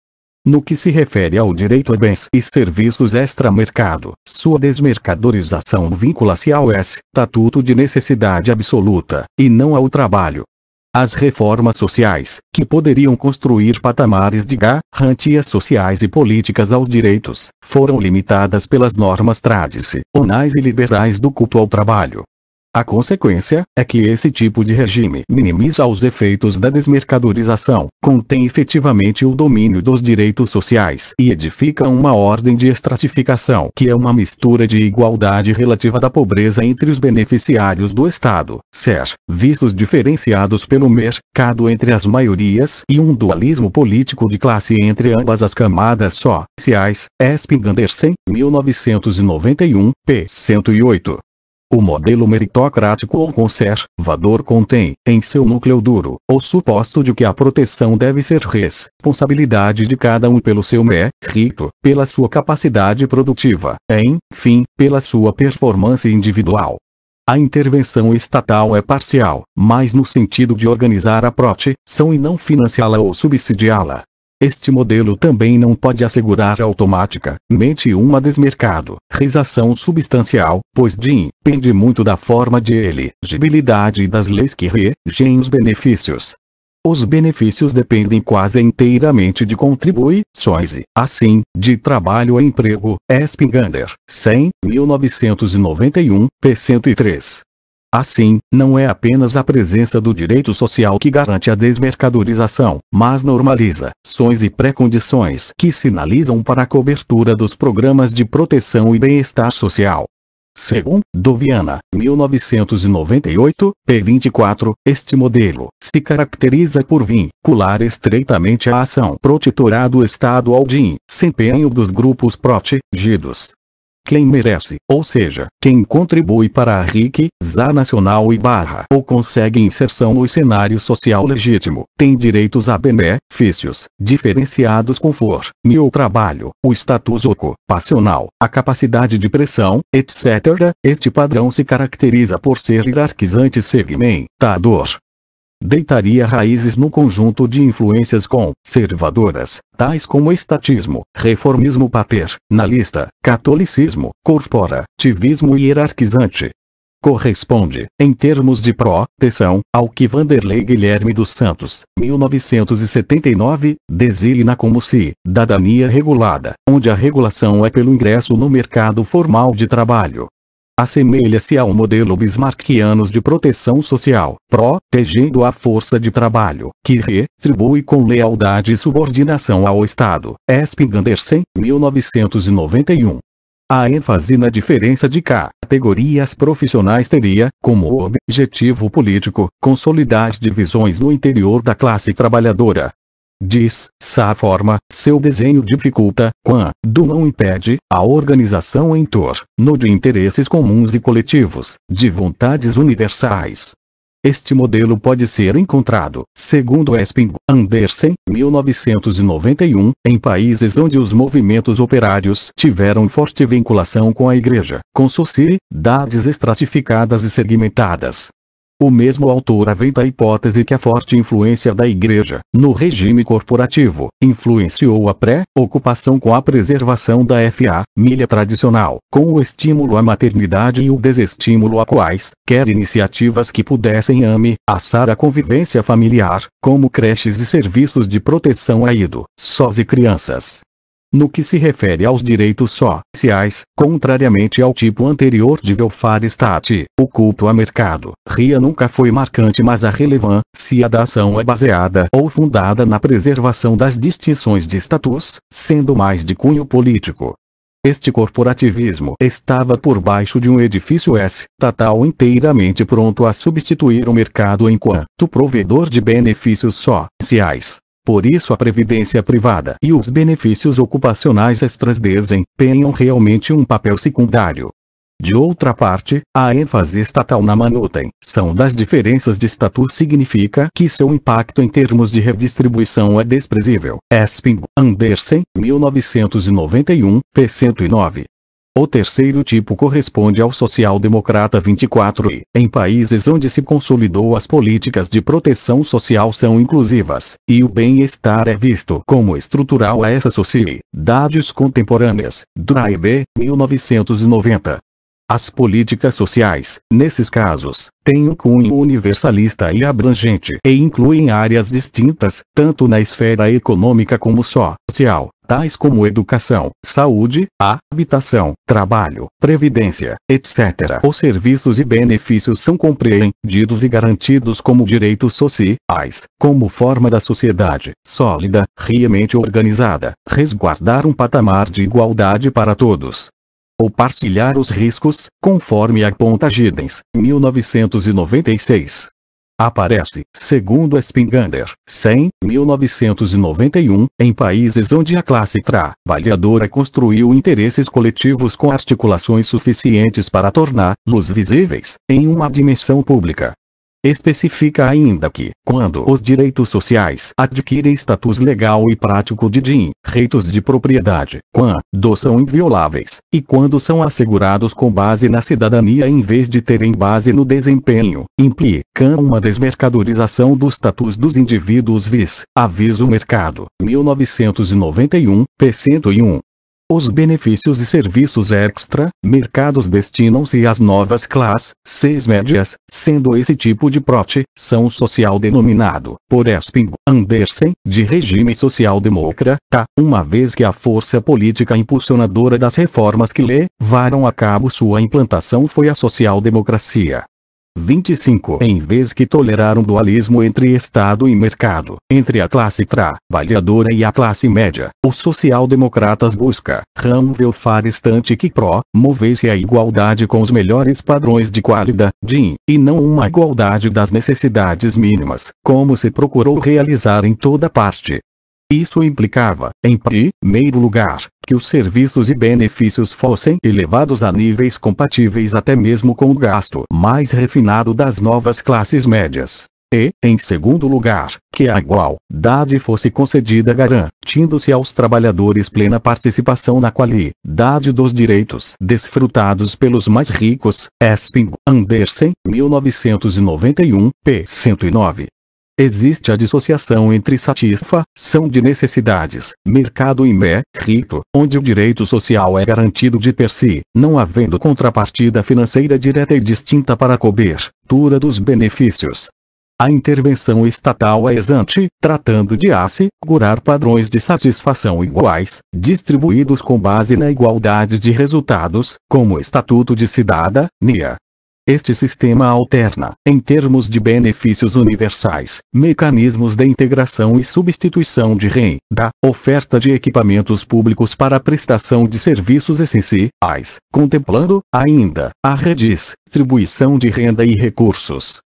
Speaker 1: No que se refere ao direito a bens e serviços extramercado, sua desmercadorização vincula-se ao estatuto de necessidade absoluta, e não ao trabalho, as reformas sociais, que poderiam construir patamares de garantias sociais e políticas aos direitos, foram limitadas pelas normas tradicionais e liberais do culto ao trabalho. A consequência é que esse tipo de regime minimiza os efeitos da desmercadorização, contém efetivamente o domínio dos direitos sociais e edifica uma ordem de estratificação que é uma mistura de igualdade relativa da pobreza entre os beneficiários do Estado, ser, vistos diferenciados pelo mercado entre as maiorias e um dualismo político de classe entre ambas as camadas sociais, Esping Andersen, 1991, p. 108. O modelo meritocrático ou conservador contém, em seu núcleo duro, o suposto de que a proteção deve ser responsabilidade de cada um pelo seu mérito, pela sua capacidade produtiva, enfim, pela sua performance individual. A intervenção estatal é parcial, mas no sentido de organizar a proteção e não financiá-la ou subsidiá-la. Este modelo também não pode assegurar automaticamente uma desmercado-rização substancial, pois depende muito da forma de elegibilidade e das leis que regem os benefícios. Os benefícios dependem quase inteiramente de contribuições e, assim, de trabalho e emprego. Espingander, 100, 1991, p. 103. Assim, não é apenas a presença do direito social que garante a desmercadorização, mas normaliza ações e pré-condições que sinalizam para a cobertura dos programas de proteção e bem-estar social. Segundo Viana, 1998, p24, este modelo se caracteriza por vincular estreitamente a ação protetora do Estado ao desempenho dos grupos protegidos quem merece, ou seja, quem contribui para a riqueza nacional e barra ou consegue inserção no cenário social legítimo, tem direitos a benefícios, diferenciados conforme o trabalho, o status ocupacional, a capacidade de pressão, etc. Este padrão se caracteriza por ser hierarquizante segmentador, deitaria raízes no conjunto de influências conservadoras, tais como estatismo, reformismo paternalista, catolicismo, corporativismo e hierarquizante. Corresponde, em termos de proteção, ao que Vanderlei Guilherme dos Santos, 1979, designa como cidadania regulada, onde a regulação é pelo ingresso no mercado formal de trabalho, assemelha-se ao modelo bismarckiano de proteção social, protegendo a força de trabalho, que retribui com lealdade e subordinação ao Estado. Esping Andersen, 1991. A ênfase na diferença de categorias profissionais teria, como objetivo político, consolidar divisões no interior da classe trabalhadora, Diz, sa forma, seu desenho dificulta, quando não impede, a organização em torno de interesses comuns e coletivos, de vontades universais. Este modelo pode ser encontrado, segundo Esping Andersen, 1991, em países onde os movimentos operários tiveram forte vinculação com a igreja, com sociedades estratificadas e segmentadas, o mesmo autor aventa a hipótese que a forte influência da Igreja, no regime corporativo, influenciou a pré-ocupação com a preservação da FA, milha tradicional, com o estímulo à maternidade e o desestímulo a quais, quer iniciativas que pudessem ameaçar a convivência familiar, como creches e serviços de proteção a ido, sós e crianças. No que se refere aos direitos sociais, contrariamente ao tipo anterior de welfare state, o culto a mercado, RIA nunca foi marcante mas a relevância da ação é baseada ou fundada na preservação das distinções de status, sendo mais de cunho político. Este corporativismo estava por baixo de um edifício estatal inteiramente pronto a substituir o mercado enquanto provedor de benefícios sociais. Por isso a previdência privada e os benefícios ocupacionais extras desempenham realmente um papel secundário. De outra parte, a ênfase estatal na manutenção das diferenças de status significa que seu impacto em termos de redistribuição é desprezível. Esping Andersen, 1991, p. 109. O terceiro tipo corresponde ao social-democrata 24 e, em países onde se consolidou as políticas de proteção social são inclusivas, e o bem-estar é visto como estrutural a essas sociedades contemporâneas. Draibe, 1990. As políticas sociais, nesses casos, têm um cunho universalista e abrangente e incluem áreas distintas, tanto na esfera econômica como social, tais como educação, saúde, habitação, trabalho, previdência, etc. Os serviços e benefícios são compreendidos e garantidos como direitos sociais, como forma da sociedade, sólida, realmente organizada, resguardar um patamar de igualdade para todos, ou partilhar os riscos, conforme aponta Giddens, 1996. Aparece, segundo Spingander, 100, 1991, em países onde a classe trabalhadora construiu interesses coletivos com articulações suficientes para torná-los visíveis, em uma dimensão pública. Especifica ainda que, quando os direitos sociais adquirem status legal e prático de direitos de propriedade, quando são invioláveis, e quando são assegurados com base na cidadania em vez de terem base no desempenho, implicam uma desmercadorização do status dos indivíduos vis. Aviso Mercado, 1991, p. 101. Os benefícios e serviços extra, mercados destinam-se às novas classes médias, sendo esse tipo de proteção social denominado, por Esping Andersen, de regime social-democrata, uma vez que a força política impulsionadora das reformas que levaram a cabo sua implantação foi a social-democracia. 25. Em vez que tolerar um dualismo entre Estado e mercado, entre a classe trabalhadora e a classe média, os social-democratas busca ramo welfaristante que promove-se a igualdade com os melhores padrões de qualidade, e não uma igualdade das necessidades mínimas, como se procurou realizar em toda parte. Isso implicava, em primeiro lugar, que os serviços e benefícios fossem elevados a níveis compatíveis até mesmo com o gasto mais refinado das novas classes médias. E, em segundo lugar, que a igualdade fosse concedida garantindo-se aos trabalhadores plena participação na qualidade dos direitos desfrutados pelos mais ricos. Esping Andersen, 1991, p. 109. Existe a dissociação entre satisfação de necessidades, mercado e mérito, onde o direito social é garantido de per si, não havendo contrapartida financeira direta e distinta para a cobertura dos benefícios. A intervenção estatal é exante, tratando de assegurar padrões de satisfação iguais, distribuídos com base na igualdade de resultados, como o Estatuto de Cidadania, este sistema alterna, em termos de benefícios universais, mecanismos de integração e substituição de renda, oferta de equipamentos públicos para a prestação de serviços essenciais, contemplando, ainda, a redistribuição de renda e recursos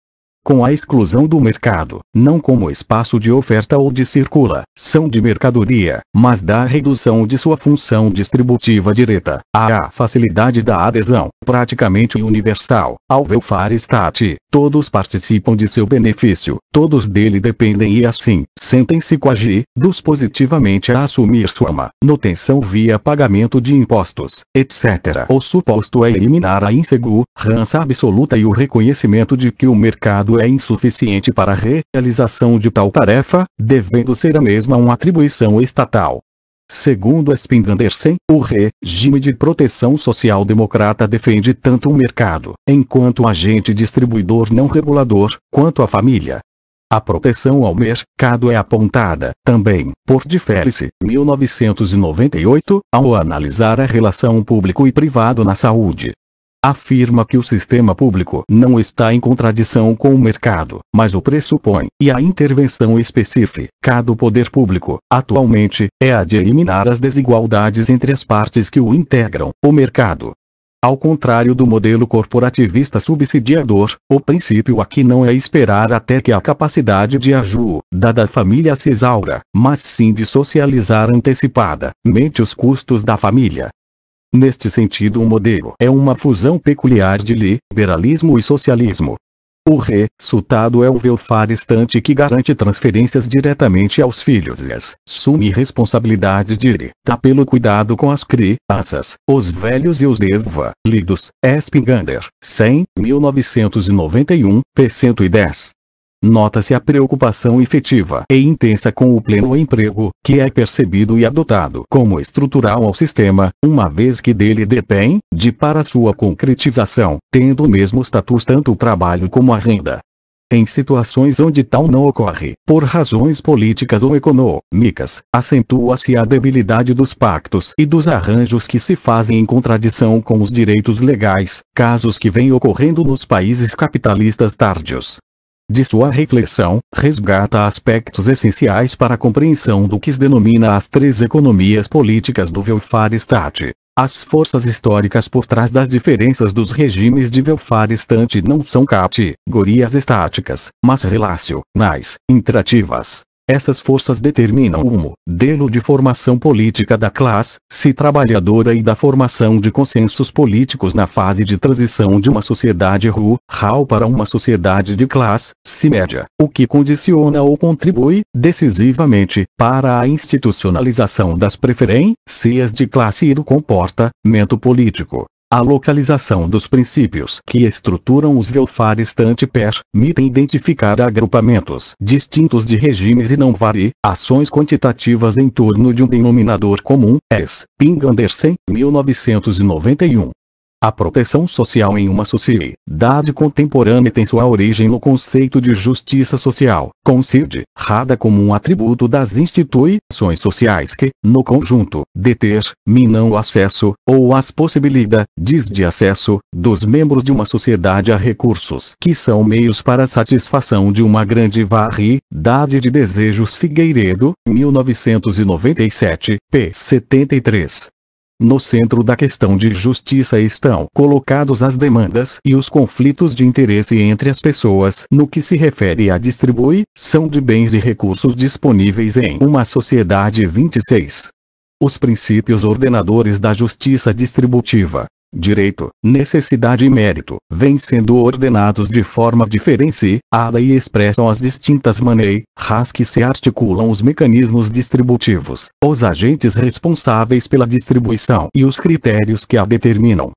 Speaker 1: com a exclusão do mercado, não como espaço de oferta ou de circulação de mercadoria, mas da redução de sua função distributiva direta, a facilidade da adesão, praticamente universal, ao welfare state. Todos participam de seu benefício, todos dele dependem e assim, sentem-se coagidos positivamente a assumir sua manutenção via pagamento de impostos, etc. O suposto é eliminar a insegurança absoluta e o reconhecimento de que o mercado é insuficiente para a realização de tal tarefa, devendo ser a mesma uma atribuição estatal. Segundo Spingandersen, o regime de proteção social democrata defende tanto o mercado, enquanto agente distribuidor não regulador, quanto a família. A proteção ao mercado é apontada, também, por Difere-se, 1998, ao analisar a relação público e privado na saúde afirma que o sistema público não está em contradição com o mercado, mas o pressupõe, e a intervenção específica do poder público, atualmente, é a de eliminar as desigualdades entre as partes que o integram, o mercado. Ao contrário do modelo corporativista subsidiador, o princípio aqui não é esperar até que a capacidade de ajuda da família se exaura, mas sim de socializar antecipadamente os custos da família, Neste sentido o modelo é uma fusão peculiar de liberalismo e socialismo. O resultado é um welfare estante que garante transferências diretamente aos filhos e assume responsabilidade direta pelo cuidado com as crianças, os velhos e os desvalidos. Espingander, 100, 1991, p. 110 nota-se a preocupação efetiva e intensa com o pleno emprego, que é percebido e adotado como estrutural ao sistema, uma vez que dele depende para sua concretização, tendo o mesmo status tanto o trabalho como a renda. Em situações onde tal não ocorre, por razões políticas ou econômicas, acentua-se a debilidade dos pactos e dos arranjos que se fazem em contradição com os direitos legais, casos que vêm ocorrendo nos países capitalistas tardios de sua reflexão, resgata aspectos essenciais para a compreensão do que se denomina as três economias políticas do welfare state. As forças históricas por trás das diferenças dos regimes de welfare state não são categorias estáticas, mas relacionais, interativas. Essas forças determinam o modelo de formação política da classe se trabalhadora e da formação de consensos políticos na fase de transição de uma sociedade rural para uma sociedade de classe se média, o que condiciona ou contribui decisivamente para a institucionalização das preferências de classe e do comportamento político. A localização dos princípios que estruturam os welfares tanto permitem identificar agrupamentos distintos de regimes e não variações quantitativas em torno de um denominador comum. S. Ping Andersen, 1991. A proteção social em uma sociedade contemporânea tem sua origem no conceito de justiça social, considerada como um atributo das instituições sociais que, no conjunto, determinam o acesso, ou as possibilidades de acesso, dos membros de uma sociedade a recursos que são meios para a satisfação de uma grande variedade de desejos. Figueiredo, 1997, p. 73. No centro da questão de justiça estão colocados as demandas e os conflitos de interesse entre as pessoas no que se refere à distribuição de bens e recursos disponíveis em uma sociedade 26. Os princípios ordenadores da justiça distributiva direito, necessidade e mérito, vêm sendo ordenados de forma diferenciada e expressam as distintas maneiras que se articulam os mecanismos distributivos, os agentes responsáveis pela distribuição e os critérios que a determinam.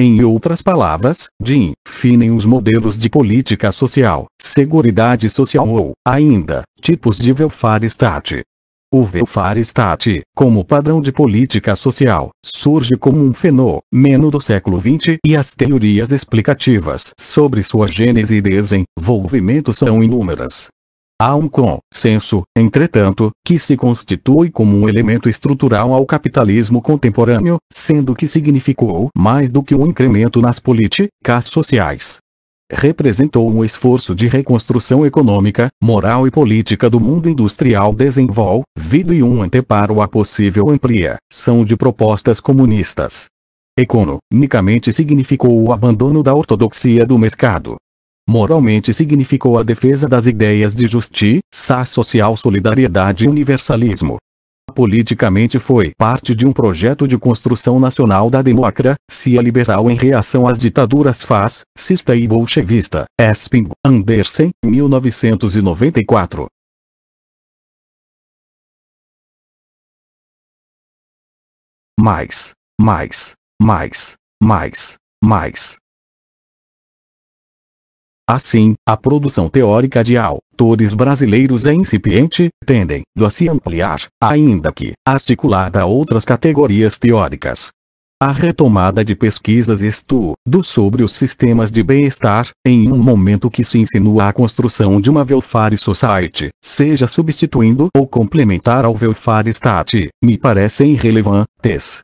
Speaker 1: Em outras palavras, definem os modelos de política social, seguridade social ou, ainda, tipos de welfare state. O welfare state, como padrão de política social, surge como um fenômeno do século XX e as teorias explicativas sobre sua gênese e desenvolvimento são inúmeras. Há um consenso, entretanto, que se constitui como um elemento estrutural ao capitalismo contemporâneo, sendo que significou mais do que um incremento nas políticas sociais representou um esforço de reconstrução econômica, moral e política do mundo industrial desenvolvido e um anteparo à possível ampliação de propostas comunistas. Economicamente significou o abandono da ortodoxia do mercado. Moralmente significou a defesa das ideias de justiça social, solidariedade e universalismo politicamente foi parte de um projeto de construção nacional da democracia liberal em reação às ditaduras fascista e bolchevista. Esping Andersen, 1994. Mais, mais, mais, mais, mais. Assim, a produção teórica de autores brasileiros é incipiente, tendendo a se ampliar, ainda que articulada a outras categorias teóricas. A retomada de pesquisas e estudos sobre os sistemas de bem-estar, em um momento que se insinua a construção de uma welfare society, seja substituindo ou complementar ao welfare state, me parecem irrelevantes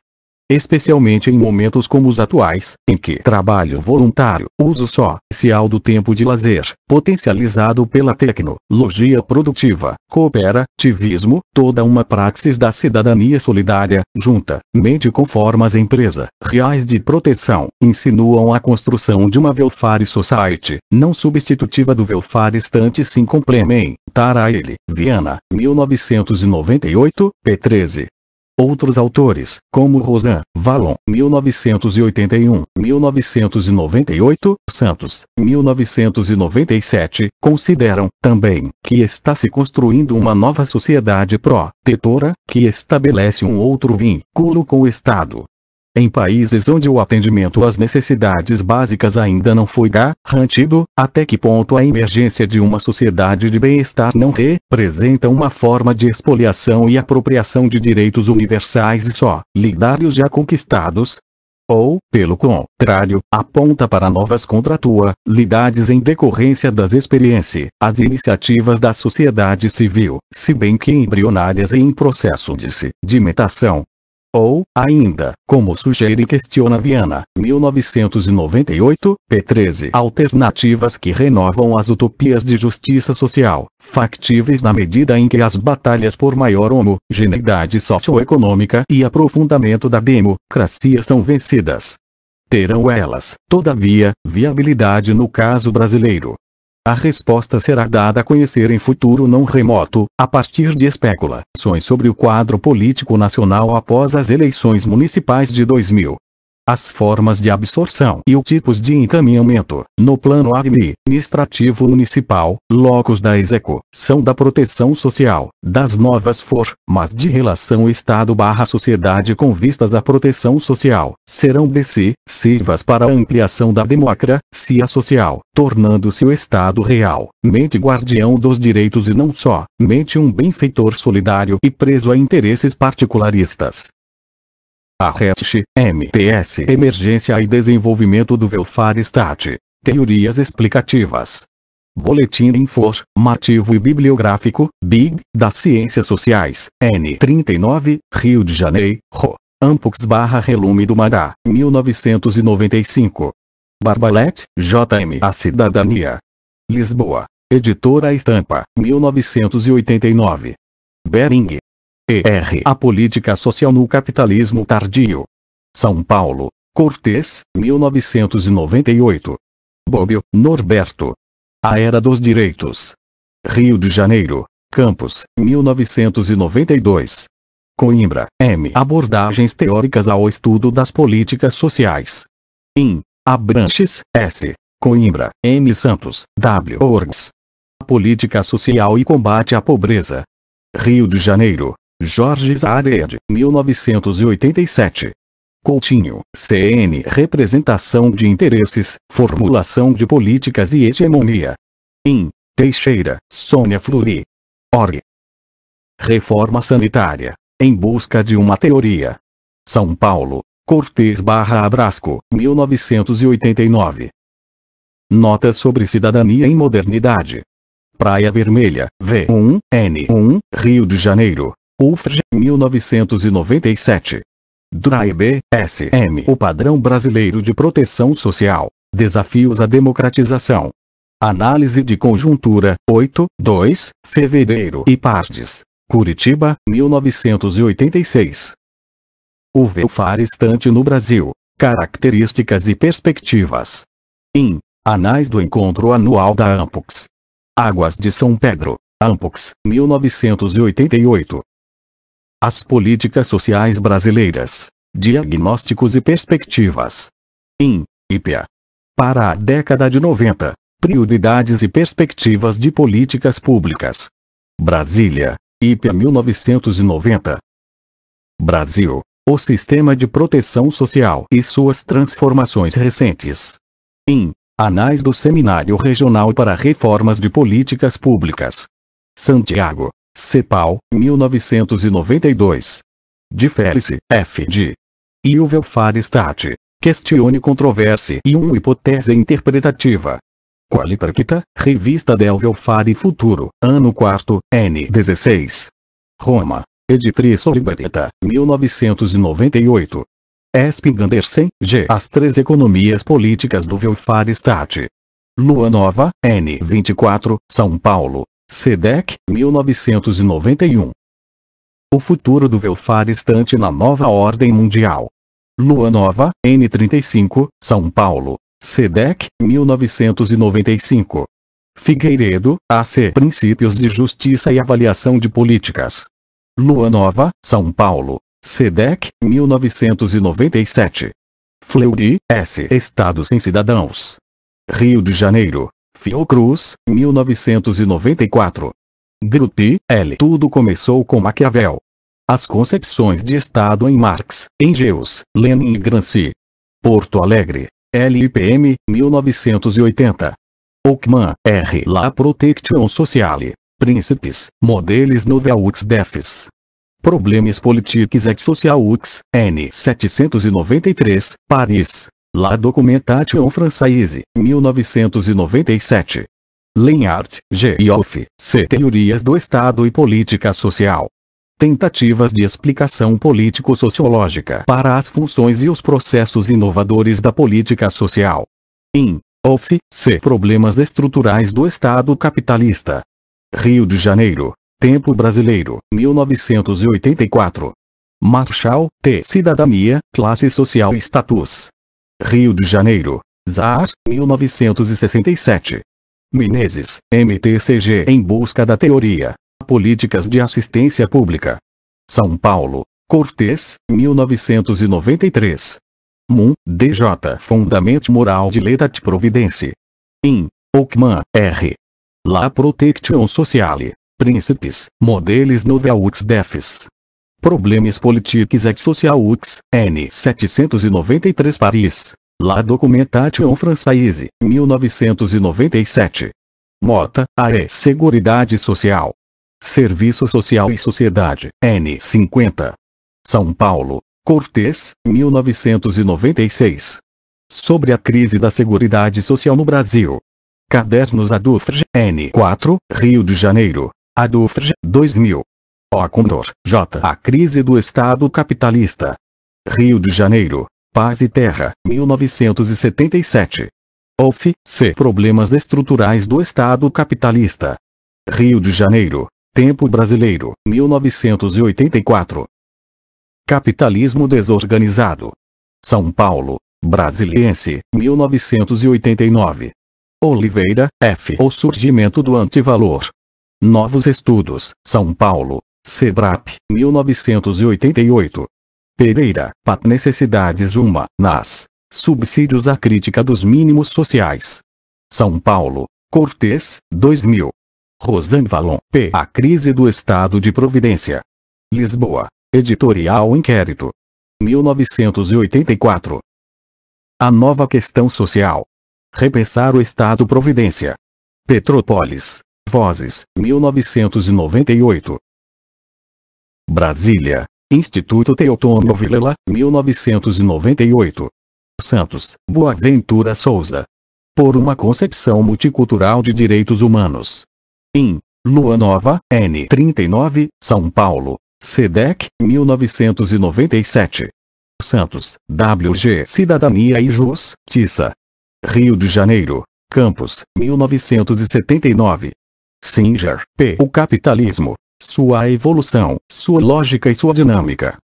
Speaker 1: especialmente em momentos como os atuais, em que trabalho voluntário, uso social do tempo de lazer, potencializado pela tecnologia produtiva, cooperativismo, toda uma praxis da cidadania solidária, junta, mente com formas empresa, reais de proteção, insinuam a construção de uma welfare society, não substitutiva do welfare estante sim complementar a ele. Viana, 1998, p. 13. Outros autores, como Rosan, Vallon, 1981, 1998, Santos, 1997, consideram, também, que está se construindo uma nova sociedade protetora, que estabelece um outro vínculo com o Estado, em países onde o atendimento às necessidades básicas ainda não foi garantido, até que ponto a emergência de uma sociedade de bem-estar não representa uma forma de expoliação e apropriação de direitos universais e solidários já conquistados? Ou, pelo contrário, aponta para novas contratualidades em decorrência das experiências, as iniciativas da sociedade civil, se bem que embrionárias e em processo de sedimentação, ou, ainda, como sugere e questiona Viana, 1998, p13. Alternativas que renovam as utopias de justiça social, factíveis na medida em que as batalhas por maior homogeneidade socioeconômica e aprofundamento da democracia são vencidas. Terão elas, todavia, viabilidade no caso brasileiro, a resposta será dada a conhecer em futuro não remoto, a partir de especulações sobre o quadro político nacional após as eleições municipais de 2000 as formas de absorção e os tipos de encaminhamento, no plano administrativo municipal, locos da execução da proteção social, das novas formas de relação Estado-sociedade com vistas à proteção social, serão decisivas para a ampliação da democracia social, tornando-se o Estado real, mente guardião dos direitos e não só, mente um benfeitor solidário e preso a interesses particularistas. Arrest, MTS Emergência e Desenvolvimento do Welfare State. Teorias explicativas. Boletim Informativo e Bibliográfico, BIB, das Ciências Sociais, N39, Rio de Janeiro, Ampux barra Relume do Mará, 1995. Barbalet, J.M. A Cidadania. Lisboa. Editora Estampa, 1989. Bering. E.R. A Política Social no Capitalismo Tardio. São Paulo. Cortes, 1998. Bobbio, Norberto. A Era dos Direitos. Rio de Janeiro. Campos, 1992. Coimbra, M. Abordagens teóricas ao estudo das políticas sociais. In. Abranches, S. Coimbra, M. Santos, W. Orgs. Política Social e Combate à Pobreza. Rio de Janeiro. Jorge Zared, 1987. Coutinho, CN Representação de Interesses, Formulação de Políticas e Hegemonia. In. Teixeira, Sônia Fluri. Org. Reforma Sanitária. Em busca de uma teoria. São Paulo. Cortês barra Abrasco, 1989. Notas sobre Cidadania em Modernidade. Praia Vermelha, V1, N1, Rio de Janeiro. UFRJ, 1997. DRAE-B, SM O Padrão Brasileiro de Proteção Social. Desafios à Democratização. Análise de Conjuntura, 8, 2, Fevereiro e Partes. Curitiba, 1986. O Velfar Estante no Brasil. Características e perspectivas. In. Anais do Encontro Anual da Ampux. Águas de São Pedro. Ampux, 1988. As políticas sociais brasileiras. Diagnósticos e perspectivas. In. IPA. Para a década de 90. Prioridades e perspectivas de políticas públicas. Brasília. IPA 1990. Brasil. O Sistema de Proteção Social e suas transformações recentes. In. Anais do Seminário Regional para Reformas de Políticas Públicas. Santiago. CEPAL, 1992. Difere-se, F.G. E o Welfare Stat. Questione controverse e uma hipótese interpretativa. Qualitarquita, Revista del Welfare Futuro, ano 4, N. 16. Roma. Editriz Liberta, 1998. Esping Andersen, G. As Três Economias Políticas do Welfare Stat. Lua Nova, N. 24, São Paulo. SEDEC, 1991. O futuro do Welfare Stat na nova ordem mundial. Lua Nova, N35, São Paulo. SEDEC, 1995. Figueiredo, AC Princípios de Justiça e Avaliação de Políticas. Lua Nova, São Paulo. SEDEC, 1997. Fleury, S. Estados sem Cidadãos. Rio de Janeiro. Fiocruz, 1994. Grutti, L. Tudo começou com Maquiavel. As concepções de Estado em Marx, Engels, Lenin e Gramsci. Porto Alegre. LIPM, 1980. Ockman, R. La Protection Sociale. Príncipes, Modelos Novelux Defs. Problemas Politiques et Sociaux, N. 793, Paris. La Documentation Française, 1997. Lenhart, G. Yoff, C. Teorias do Estado e Política Social. Tentativas de explicação político-sociológica para as funções e os processos inovadores da política social. In. Off, C. Problemas estruturais do Estado capitalista. Rio de Janeiro. Tempo Brasileiro, 1984. Marshall, T. Cidadania, Classe Social e Status. Rio de Janeiro. ZAR, 1967. Menezes, MTCG Em Busca da Teoria. Políticas de Assistência Pública. São Paulo. Cortes, 1993. MUN, DJ Fundamento Moral de Letat Providência. IN. Ockman, R. La Protection Sociale. Príncipes, Modelos Novelux Defs. Problemas Politiques et Sociaux, N. 793 Paris. La Documentation Française, 1997. Mota, AE Seguridade Social. Serviço Social e Sociedade, N. 50. São Paulo. Cortes, 1996. Sobre a crise da Seguridade Social no Brasil. Cadernos Adufrg, N4, Rio de Janeiro. Adufrg, 2000. O Condor, J. A crise do Estado capitalista. Rio de Janeiro. Paz e Terra, 1977. OF, C. Problemas estruturais do Estado capitalista. Rio de Janeiro. Tempo Brasileiro, 1984. Capitalismo desorganizado. São Paulo. Brasiliense, 1989. Oliveira, F. O surgimento do antivalor. Novos estudos, São Paulo. Sebrap, 1988. Pereira, PAT Necessidades 1, NAS. Subsídios à crítica dos mínimos sociais. São Paulo. Cortes, 2000. Rosanvalon, P. A crise do estado de providência. Lisboa. Editorial Inquérito. 1984. A nova questão social. Repensar o Estado Providência. Petrópolis. Vozes, 1998. Brasília. Instituto Teotônio Vilela, 1998. Santos, Boaventura Souza. Por uma concepção multicultural de direitos humanos. Em Lua Nova, N. 39, São Paulo. SEDEC, 1997. Santos, WG Cidadania e Justiça. Rio de Janeiro. Campos, 1979. Singer, P. O capitalismo. Sua evolução, sua lógica e sua dinâmica.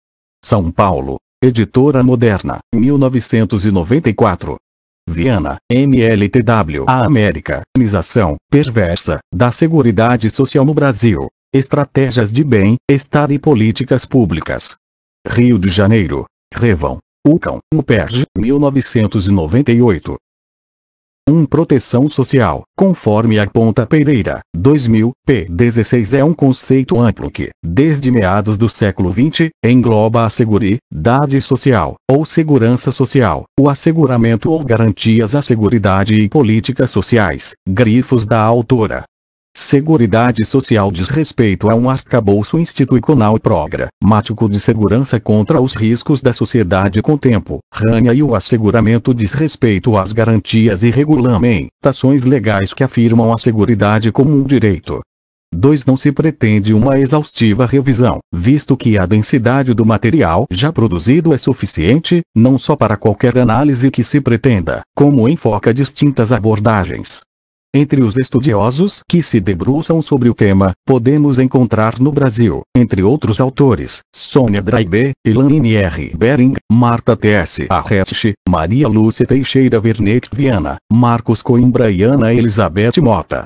Speaker 1: São Paulo. Editora Moderna, 1994. Viana, MLTW. A América, organização perversa da Seguridade Social no Brasil. Estratégias de bem-estar e políticas públicas. Rio de Janeiro. Revão. Ucão, UPERJ, 1998. 1. Proteção social, conforme aponta Pereira, 2000, p. 16 é um conceito amplo que, desde meados do século XX, engloba a seguridade social, ou segurança social, o asseguramento ou garantias à seguridade e políticas sociais, grifos da autora. Seguridade Social diz respeito a um arcabouço institucional programático de segurança contra os riscos da sociedade com tempo, rânia e o asseguramento diz respeito às garantias e regulamentações legais que afirmam a seguridade como um direito. 2. Não se pretende uma exaustiva revisão, visto que a densidade do material já produzido é suficiente, não só para qualquer análise que se pretenda, como enfoca distintas abordagens. Entre os estudiosos que se debruçam sobre o tema, podemos encontrar no Brasil, entre outros autores, Sônia Draibe, Elaine R. Bering, Marta T.S. Arreste, Maria Lúcia Teixeira Vernet Viana, Marcos Coimbra e Ana Elizabeth Mota.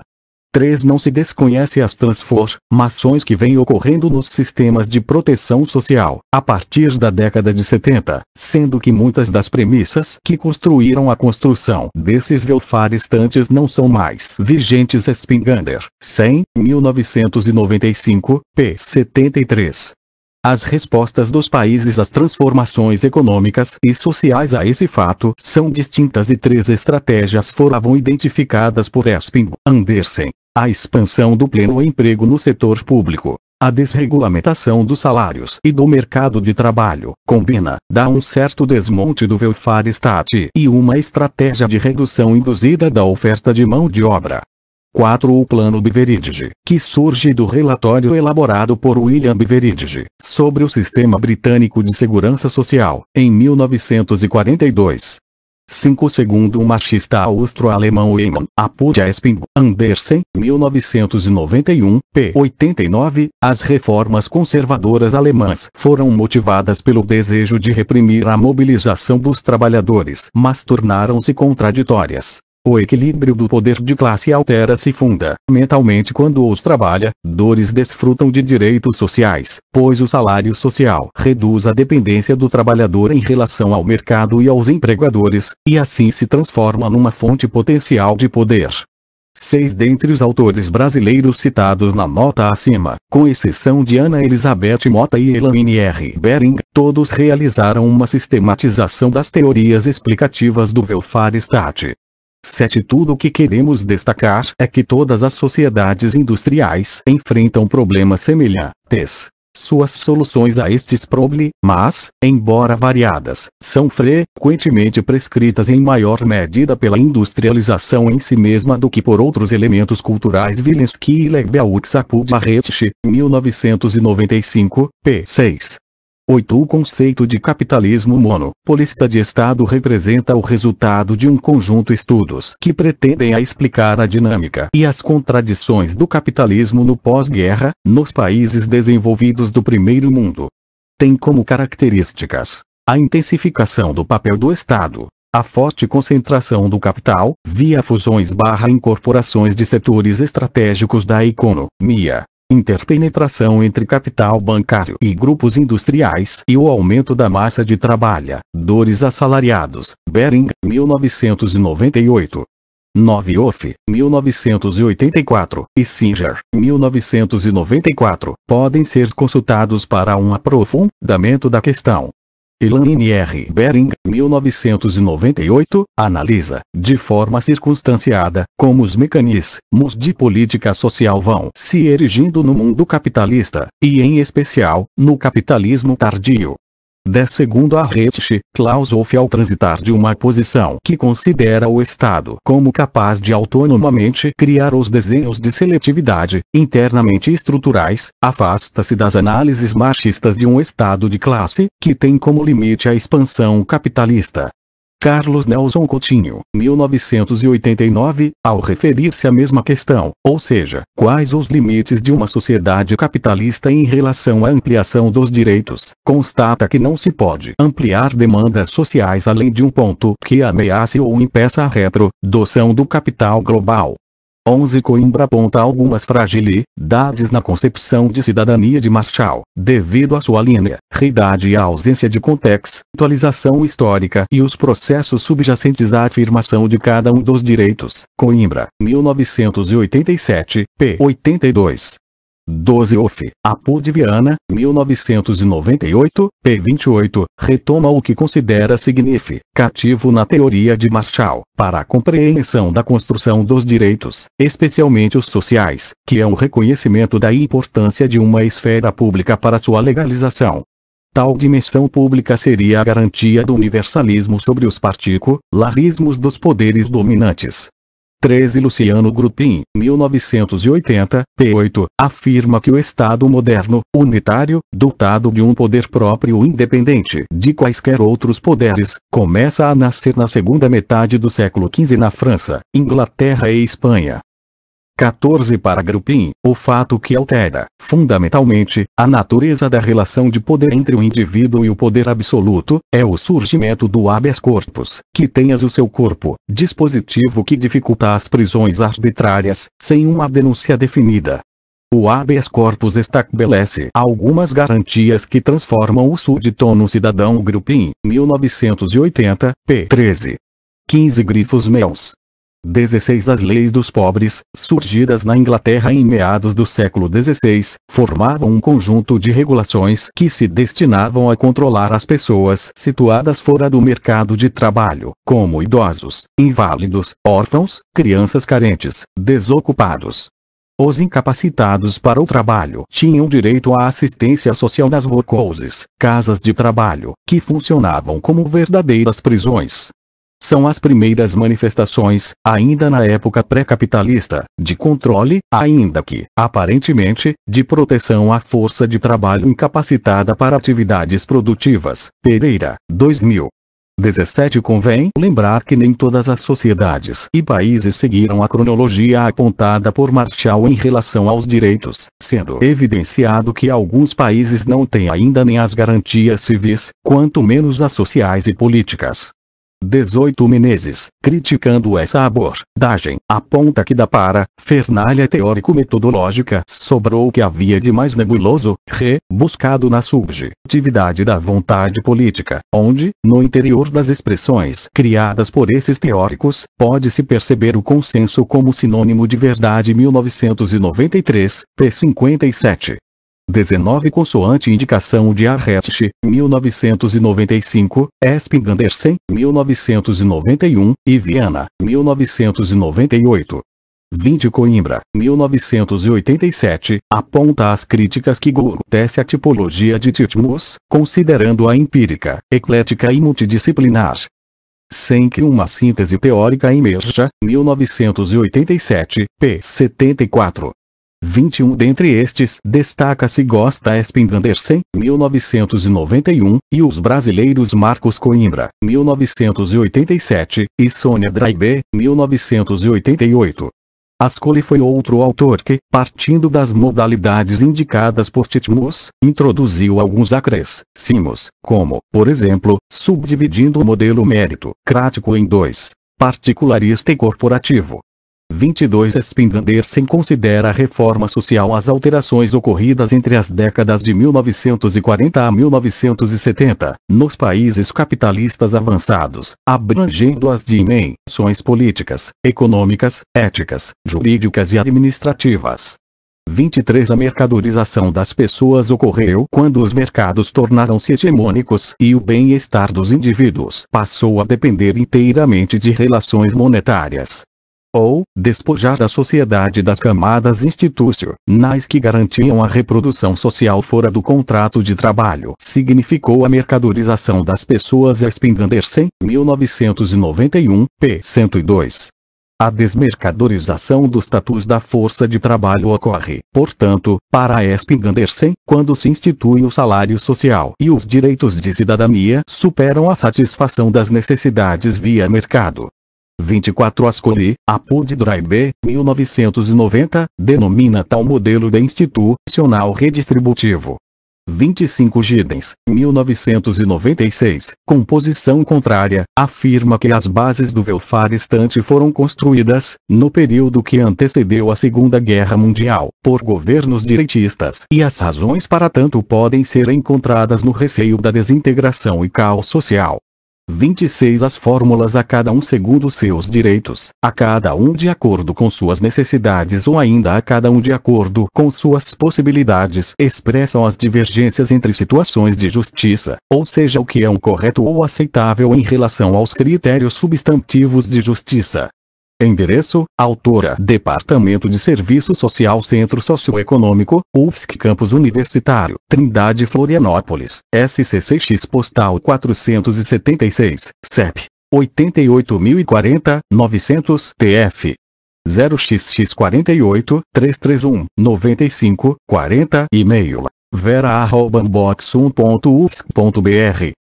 Speaker 1: 3. Não se desconhece as transformações que vêm ocorrendo nos sistemas de proteção social, a partir da década de 70, sendo que muitas das premissas que construíram a construção desses welfare estantes não são mais vigentes. Spingander, 100, 1995, p. 73. As respostas dos países às transformações econômicas e sociais a esse fato são distintas e três estratégias foram identificadas por Esping Andersen, a expansão do pleno emprego no setor público, a desregulamentação dos salários e do mercado de trabalho, combina, dá um certo desmonte do welfare state e uma estratégia de redução induzida da oferta de mão de obra. 4. O Plano Beveridge, que surge do relatório elaborado por William Beveridge, sobre o sistema britânico de segurança social, em 1942, 5 segundo o machista austro-alemão Eymann, Apudia Esping, Andersen, 1991, p. 89, as reformas conservadoras alemãs foram motivadas pelo desejo de reprimir a mobilização dos trabalhadores, mas tornaram-se contraditórias. O equilíbrio do poder de classe altera-se fundamentalmente quando os trabalhadores desfrutam de direitos sociais, pois o salário social reduz a dependência do trabalhador em relação ao mercado e aos empregadores, e assim se transforma numa fonte potencial de poder. Seis dentre os autores brasileiros citados na nota acima, com exceção de Ana Elizabeth Mota e Elaine R. Bering, todos realizaram uma sistematização das teorias explicativas do welfare state. 7. Tudo o que queremos destacar é que todas as sociedades industriais enfrentam problemas semelhantes. Suas soluções a estes problemas, embora variadas, são frequentemente prescritas em maior medida pela industrialização em si mesma do que por outros elementos culturais Vilensky e Lebeaut Sapud 1995, p. 6. 8. O conceito de capitalismo monopolista de Estado representa o resultado de um conjunto de estudos que pretendem a explicar a dinâmica e as contradições do capitalismo no pós-guerra, nos países desenvolvidos do primeiro mundo. Tem como características a intensificação do papel do Estado, a forte concentração do capital, via fusões barra incorporações de setores estratégicos da economia, interpenetração entre capital bancário e grupos industriais e o aumento da massa de trabalhadores assalariados. Bering, 1998. 9 Off, 1984, e Singer, 1994, podem ser consultados para um aprofundamento da questão. Elaine R. Bering, 1998, analisa, de forma circunstanciada, como os mecanismos de política social vão se erigindo no mundo capitalista, e em especial, no capitalismo tardio. 10 segundo a Reich, Klaus Wolff ao transitar de uma posição que considera o Estado como capaz de autonomamente criar os desenhos de seletividade, internamente estruturais, afasta-se das análises machistas de um Estado de classe, que tem como limite a expansão capitalista. Carlos Nelson Coutinho, 1989, ao referir-se à mesma questão, ou seja, quais os limites de uma sociedade capitalista em relação à ampliação dos direitos, constata que não se pode ampliar demandas sociais além de um ponto que ameace ou impeça a reprodução do capital global. 11 Coimbra aponta algumas fragilidades na concepção de cidadania de Marshall, devido à sua linearidade e à ausência de contextualização histórica e os processos subjacentes à afirmação de cada um dos direitos. Coimbra, 1987, p. 82. 12 Off, Apud Viana, 1998, p. 28, retoma o que considera significativo na teoria de Marshall, para a compreensão da construção dos direitos, especialmente os sociais, que é o reconhecimento da importância de uma esfera pública para sua legalização. Tal dimensão pública seria a garantia do universalismo sobre os particularismos dos poderes dominantes, 13 Luciano Grupin, 1980, p8, afirma que o Estado moderno, unitário, dotado de um poder próprio independente de quaisquer outros poderes, começa a nascer na segunda metade do século XV na França, Inglaterra e Espanha. 14 para Grupin, o fato que altera, fundamentalmente, a natureza da relação de poder entre o indivíduo e o poder absoluto, é o surgimento do habeas corpus, que tenhas o seu corpo, dispositivo que dificulta as prisões arbitrárias, sem uma denúncia definida. O habeas corpus estabelece algumas garantias que transformam o súdito no cidadão Grupin, 1980, p. 13. 15 Grifos Meus, 16 As leis dos pobres, surgidas na Inglaterra em meados do século XVI, formavam um conjunto de regulações que se destinavam a controlar as pessoas situadas fora do mercado de trabalho, como idosos, inválidos, órfãos, crianças carentes, desocupados. Os incapacitados para o trabalho tinham direito à assistência social nas workhouses, casas de trabalho, que funcionavam como verdadeiras prisões, são as primeiras manifestações, ainda na época pré-capitalista, de controle, ainda que, aparentemente, de proteção à força de trabalho incapacitada para atividades produtivas. Pereira, 2000. 17 Convém lembrar que nem todas as sociedades e países seguiram a cronologia apontada por Marshall em relação aos direitos, sendo evidenciado que alguns países não têm ainda nem as garantias civis, quanto menos as sociais e políticas. 18 Menezes, criticando essa abordagem, aponta que da para, Fernalha teórico-metodológica, sobrou o que havia de mais nebuloso, rebuscado na subjetividade da vontade política, onde, no interior das expressões criadas por esses teóricos, pode-se perceber o consenso como sinônimo de verdade 1993, p. 57. 19 consoante indicação de Arrest, 1995, Esping Andersen, 1991, e Viana, 1998. 20 Coimbra, 1987, aponta as críticas que Google tece à tipologia de Titmus, considerando-a empírica, eclética e multidisciplinar. Sem que uma síntese teórica emerja, 1987, p. 74. 21 dentre estes destaca-se Gosta Andersen, 1991, e os brasileiros Marcos Coimbra, 1987, e Sônia Draibe, 1988. Ascoli foi outro autor que, partindo das modalidades indicadas por Titmus, introduziu alguns acréscimos, como, por exemplo, subdividindo o modelo mérito-crático em dois, particularista e corporativo, 22 Spingandersen considera a reforma social as alterações ocorridas entre as décadas de 1940 a 1970, nos países capitalistas avançados, abrangendo as dimensões políticas, econômicas, éticas, jurídicas e administrativas. 23 A mercadorização das pessoas ocorreu quando os mercados tornaram-se hegemônicos e o bem-estar dos indivíduos passou a depender inteiramente de relações monetárias ou despojar a sociedade das camadas institucionais que garantiam a reprodução social fora do contrato de trabalho. Significou a mercadorização das pessoas Spingandersen, 1991, p. 102. A desmercadorização do status da força de trabalho ocorre, portanto, para a Spingandersen, quando se institui o salário social e os direitos de cidadania superam a satisfação das necessidades via mercado. 24 Ascoli, Apud Drive, 1990, denomina tal modelo de institucional redistributivo. 25 Giddens, 1996, composição contrária, afirma que as bases do welfare state foram construídas, no período que antecedeu a Segunda Guerra Mundial, por governos direitistas e as razões para tanto podem ser encontradas no receio da desintegração e caos social. 26 As fórmulas a cada um segundo seus direitos, a cada um de acordo com suas necessidades ou ainda a cada um de acordo com suas possibilidades expressam as divergências entre situações de justiça, ou seja o que é um correto ou aceitável em relação aos critérios substantivos de justiça. Endereço, autora Departamento de Serviço Social Centro Socioeconômico, UFSC Campus Universitário, Trindade Florianópolis, SCCX Postal 476, CEP, 88.040, 900, TF. 0xx48 331 95 40 e-mail vera@box1.ufsc.br